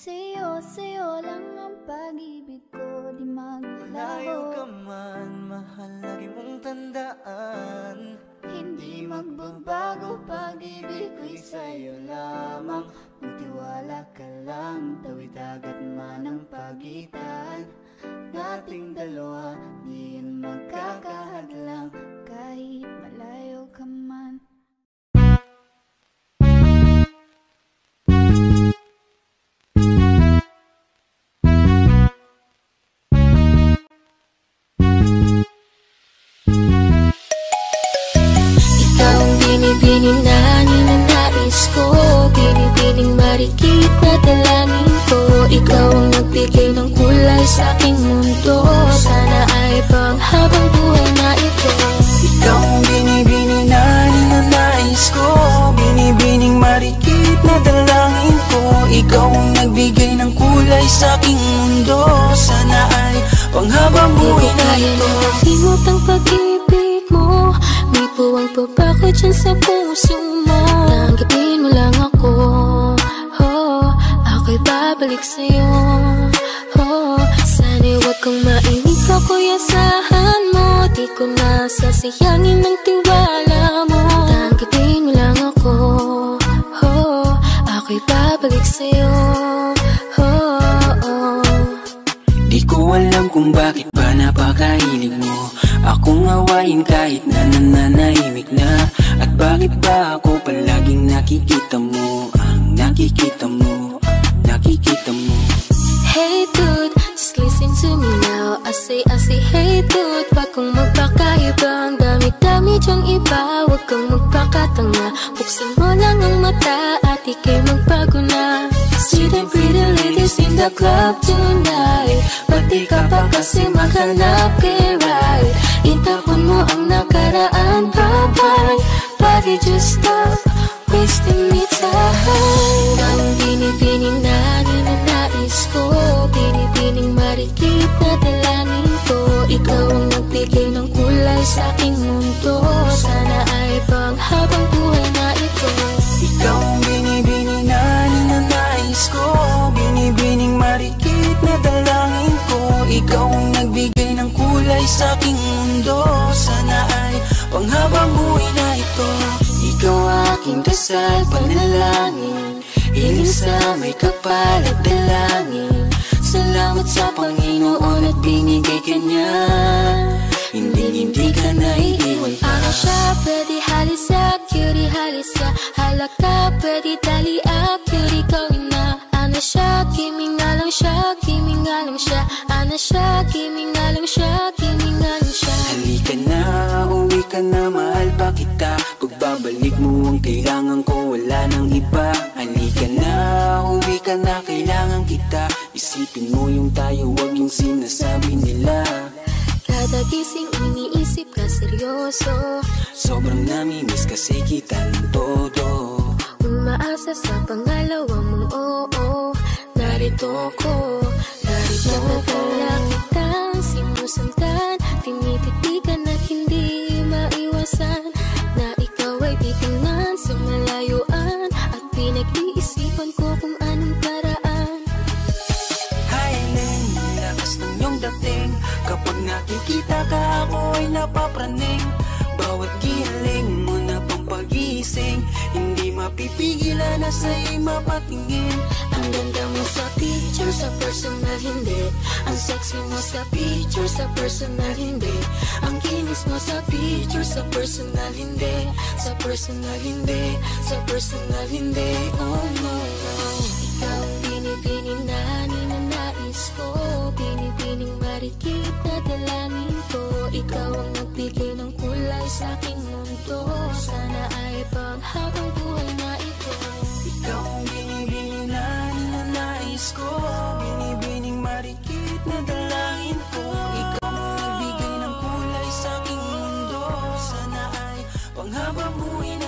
Sa'yo, sa'yo lang ang pag-ibig ko. Di Layo maglalaho ka man, mahal lagi mong tandaan. Hindi magbabago pag-ibig ko'y sa'yo lamang. Magtiwala ka lang, tawid agad man ang pagitan. Nating dalawa, di yan magkakahadlang. Kahit malayo ka man binibining na ninanais ko. Binibining marikit na dalangin ko. Ikaw ang nagbigay ng kulay sa aking mundo. Sana ay panghabang buhay na ito. Ikaw ang binibini na ninanais ko. Binibining marikit na dalangin ko. Ikaw ang nagbigay ng kulay sa aking mundo. Sana ay panghabang buhay na ito. Limot ang pag-ibig Puwang pa dyan sa puso mo? Tanggapin mo lang ako. Oh, Ako'y babalik sa'yo. Oh, Sana'y huwag kang mainip ako yasahan mo. Di ko na sasayangin ng tiwala mo. Tanggapin mo lang ako. Oh, Ako'y babalik sa'yo ko alam kung bakit ba napakahilig mo. Akong awayin kahit na nananahimik na. At bakit ba ako palaging nakikita mo? Ang nakikita mo, nakikita mo. Hey dude, just listen to me now. I say, I say, hey dude Wag kang magpakaiba. Ang dami-dami dyang iba. Wag kang magpakatanga. Buksan mo lang ang mata At ikay magbago na. See the pretty ladies in the club tonight di ka pa kasi maghanap kay right Itapon mo ang nakaraan Bye-bye Body just stop Wasting me time. Ang binibining na ninanais ko. Binibining marikit na dalangin ko. Ikaw ang nagbigay ng kulay sa aking mundo kulay sa aking mundo. Sana ay panghabang buhay na ito Ikaw aking dasal, panalangin. Hiling sa may kapal at dalangin. Salamat sa Panginoon at binigay ka niya. Hindi, hindi ka naiiwan. Pa Ano siya, pwede halisa, cutie halisa Halaka, pwede dali ah, cutie gawin na. Ano siya, gimme nga lang siya, gimme nga lang siya. Ano siya, gimme ka na, mahal pa kita Pagbabalik mo ang kailangan ko, wala nang iba. Halika na, uwi ka na, kailangan kita. Isipin mo yung tayo, wag yung sinasabi nila. Kada gising iniisip ka seryoso. Sobrang namimiss kasi kita ng todo. Umaasa sa pangalawa mong oo. Narito ko, narito ko lang napapraning. Bawat giling mo na pang pagising Hindi mapipigilan na sa'yo'y mapatingin. Ang ganda mo sa picture, sa personal hindi. Ang sexy mo sa picture, sa personal hindi. Ang kinis mo sa picture, sa personal hindi. Sa personal hindi, sa personal hindi. Oh no, no. Ikaw ang binibining na ninanais ko. Binibining marikit na dalangin ikaw ang nagbigay ng kulay sa aking mundo. Sana ay panghabang buhay na ito. Ikaw ang binibini na ninanais ko. Binibining marikit na dalangin ko. Ikaw ang nagbigay ng kulay sa aking mundo. Sana ay panghabang buhay na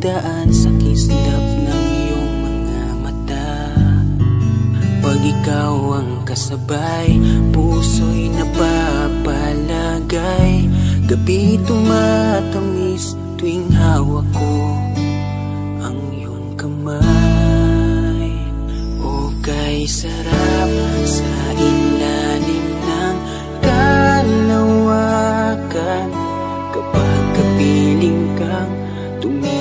daan sa kislap ng iyong mga mata. Pag ikaw ang kasabay, puso'y napapalagay. Gabi tumatamis tuwing hawak ko ang iyong kamay. O kay sarap sa ilalim ng kalawakan. Kapag kapiling kang tumitig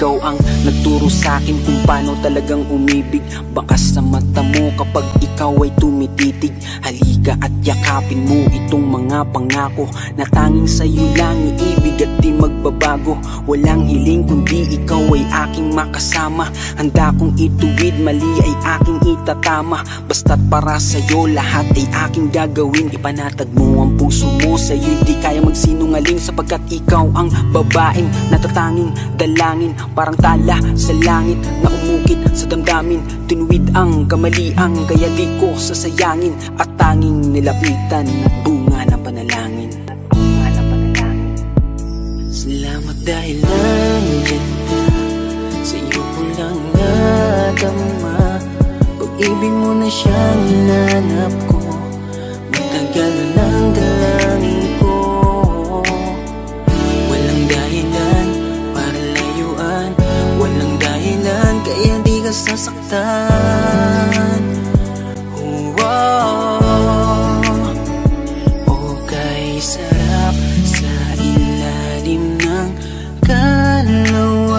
Ikaw ang nagturo sa akin kung paano talagang umibig. Baka sa mata mo kapag ikaw ay tumititig. Halika at yakapin mo itong mga pangako. Na tanging sa'yo lang iibig at di magbabago. Walang hiling kundi ikaw ay aking makasama. Handa kong ituwid, mali ay aking itatama. Basta't para sa'yo lahat ay aking gagawin. Ipanatag mo ang puso mo sa'yo di kaya magsinungaling Sapagkat ikaw ang babaeng natatanging dalangin. Parang tala sa langit na umukit sa damdamin Tinuwid ang kamaliang kaya di ko sasayangin At tanging nilapitan at bunga ng panalangin. Salamat dahil nandiyan ka Sa iyo ko lang nadama. Pag-ibig mo na siyang hinanap ko Matagal na ng dalangin sasaktan Oh, oh kay sarap sa ilalim ng kalawakan.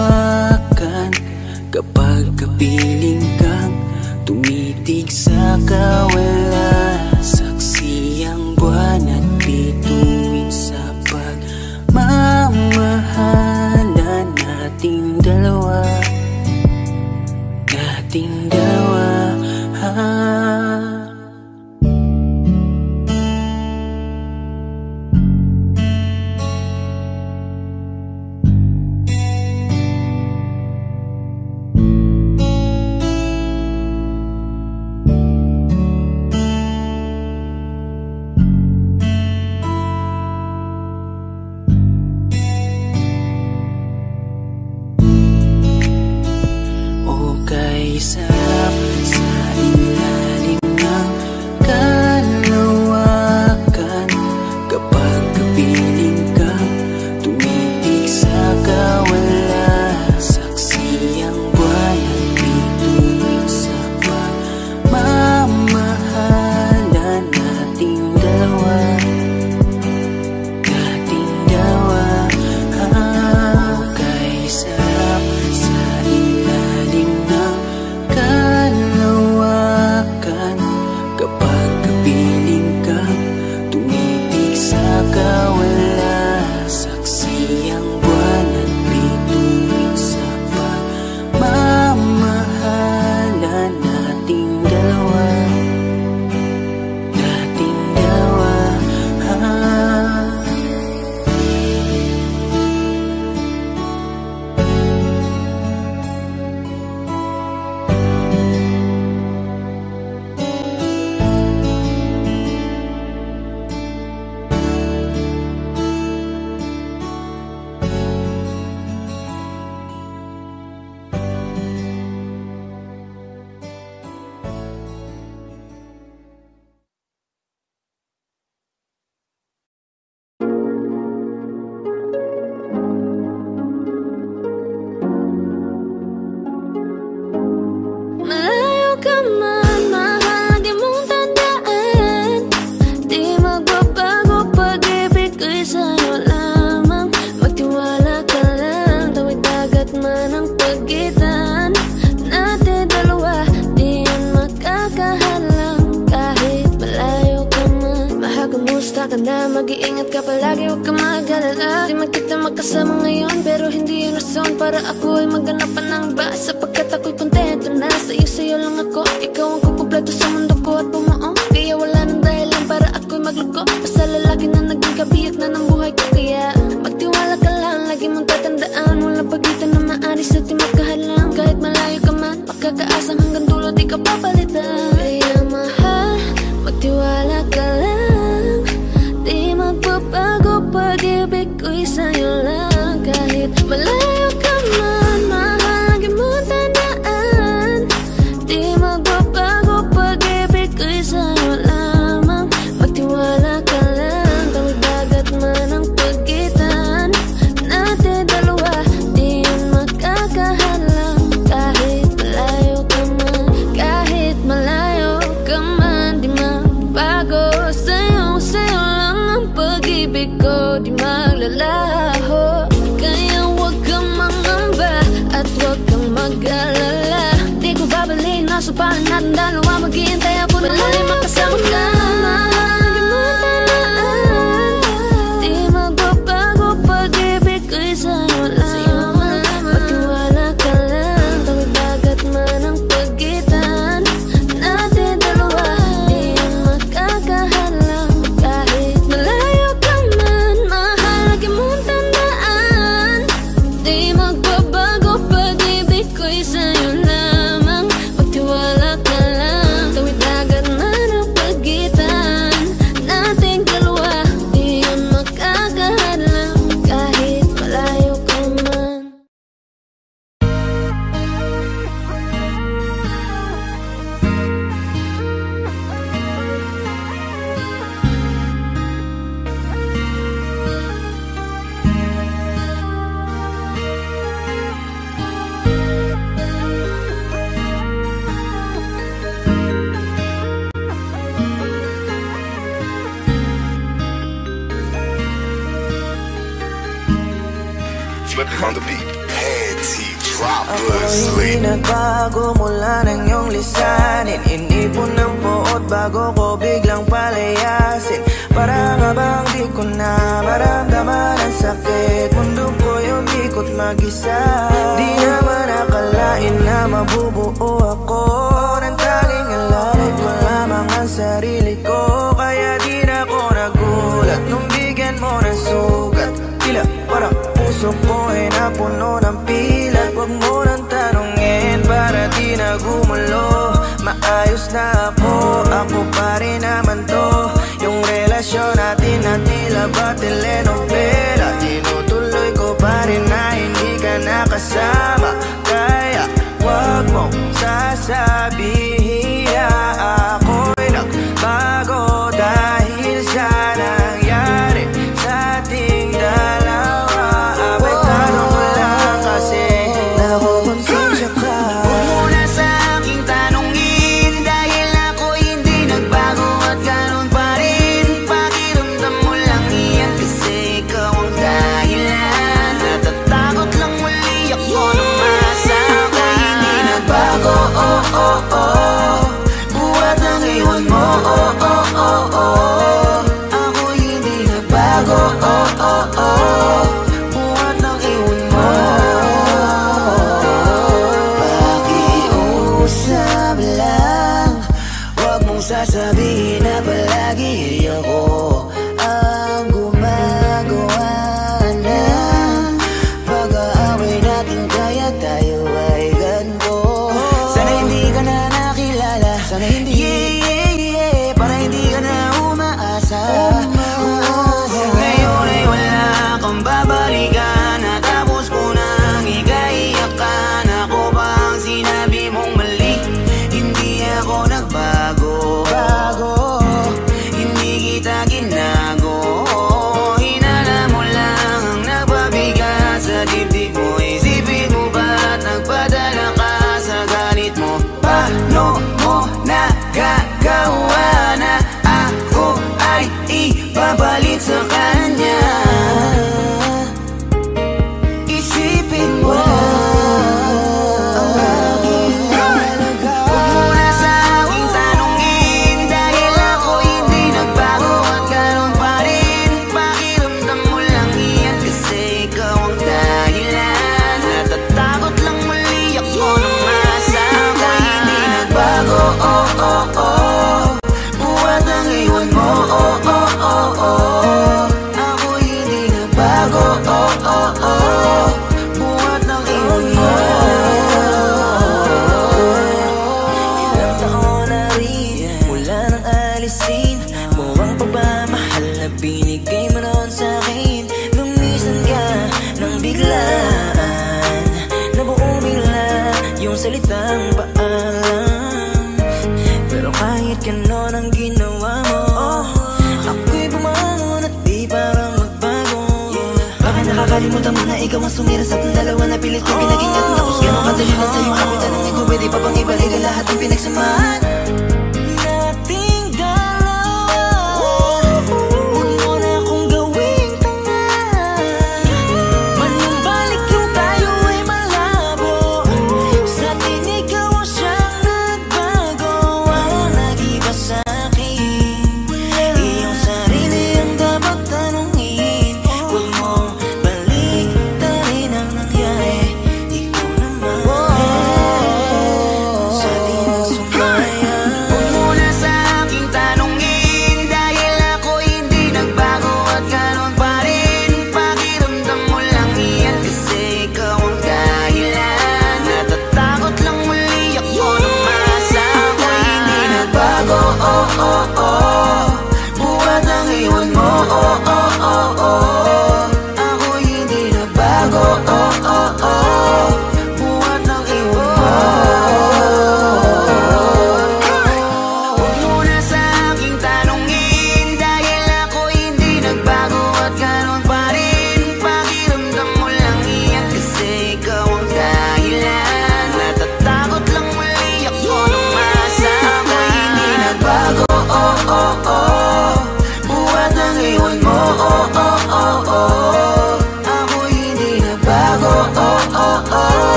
Kapag kapiling kang tumitig sa kawala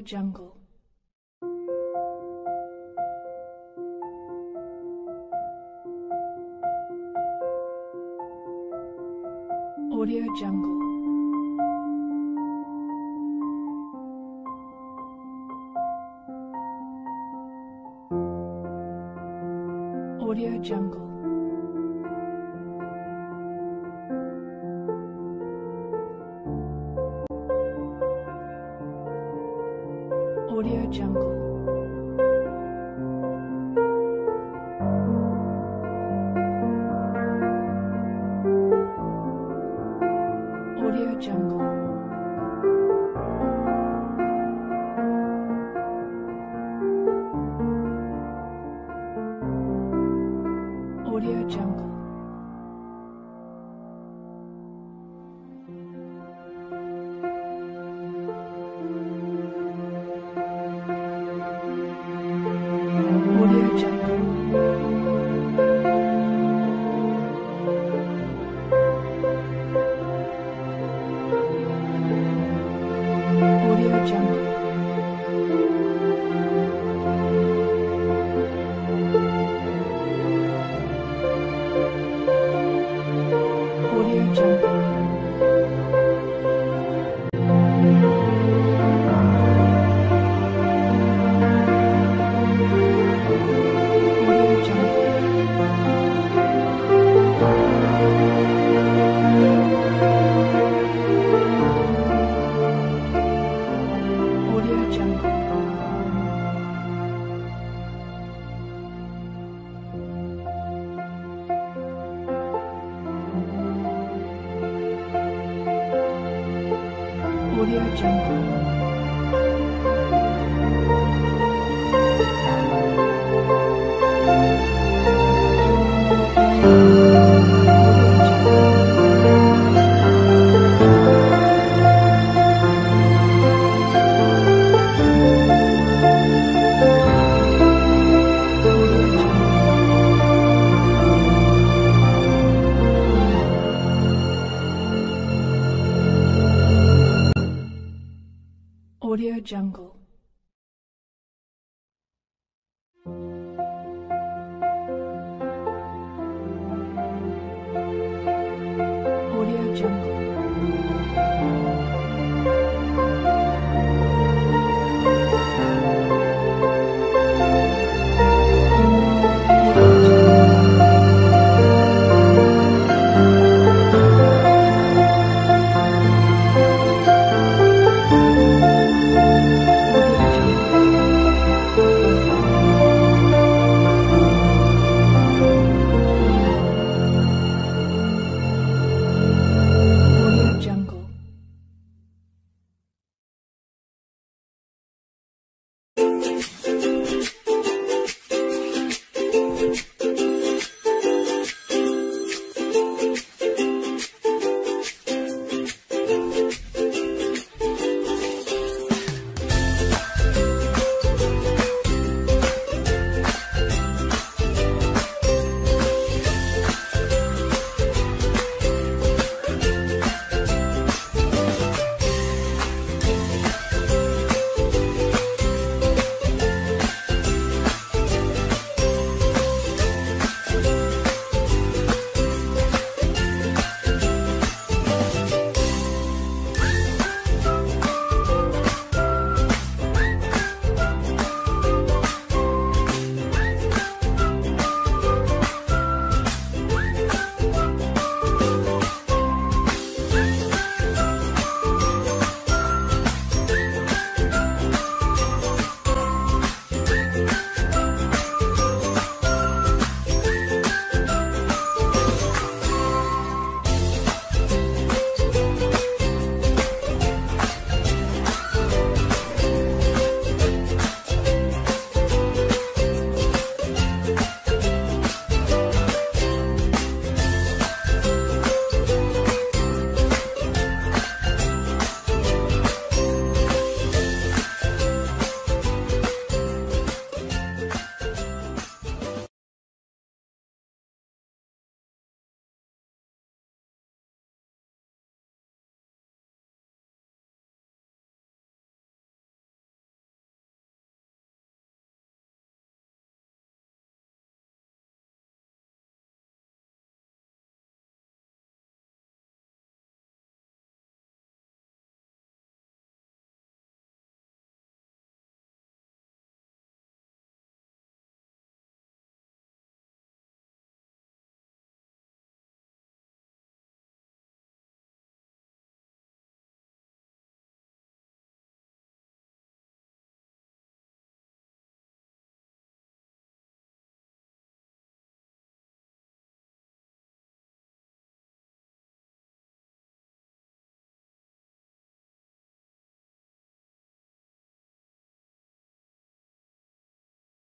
Audio Jungle. Audio Jungle. Audio Jungle.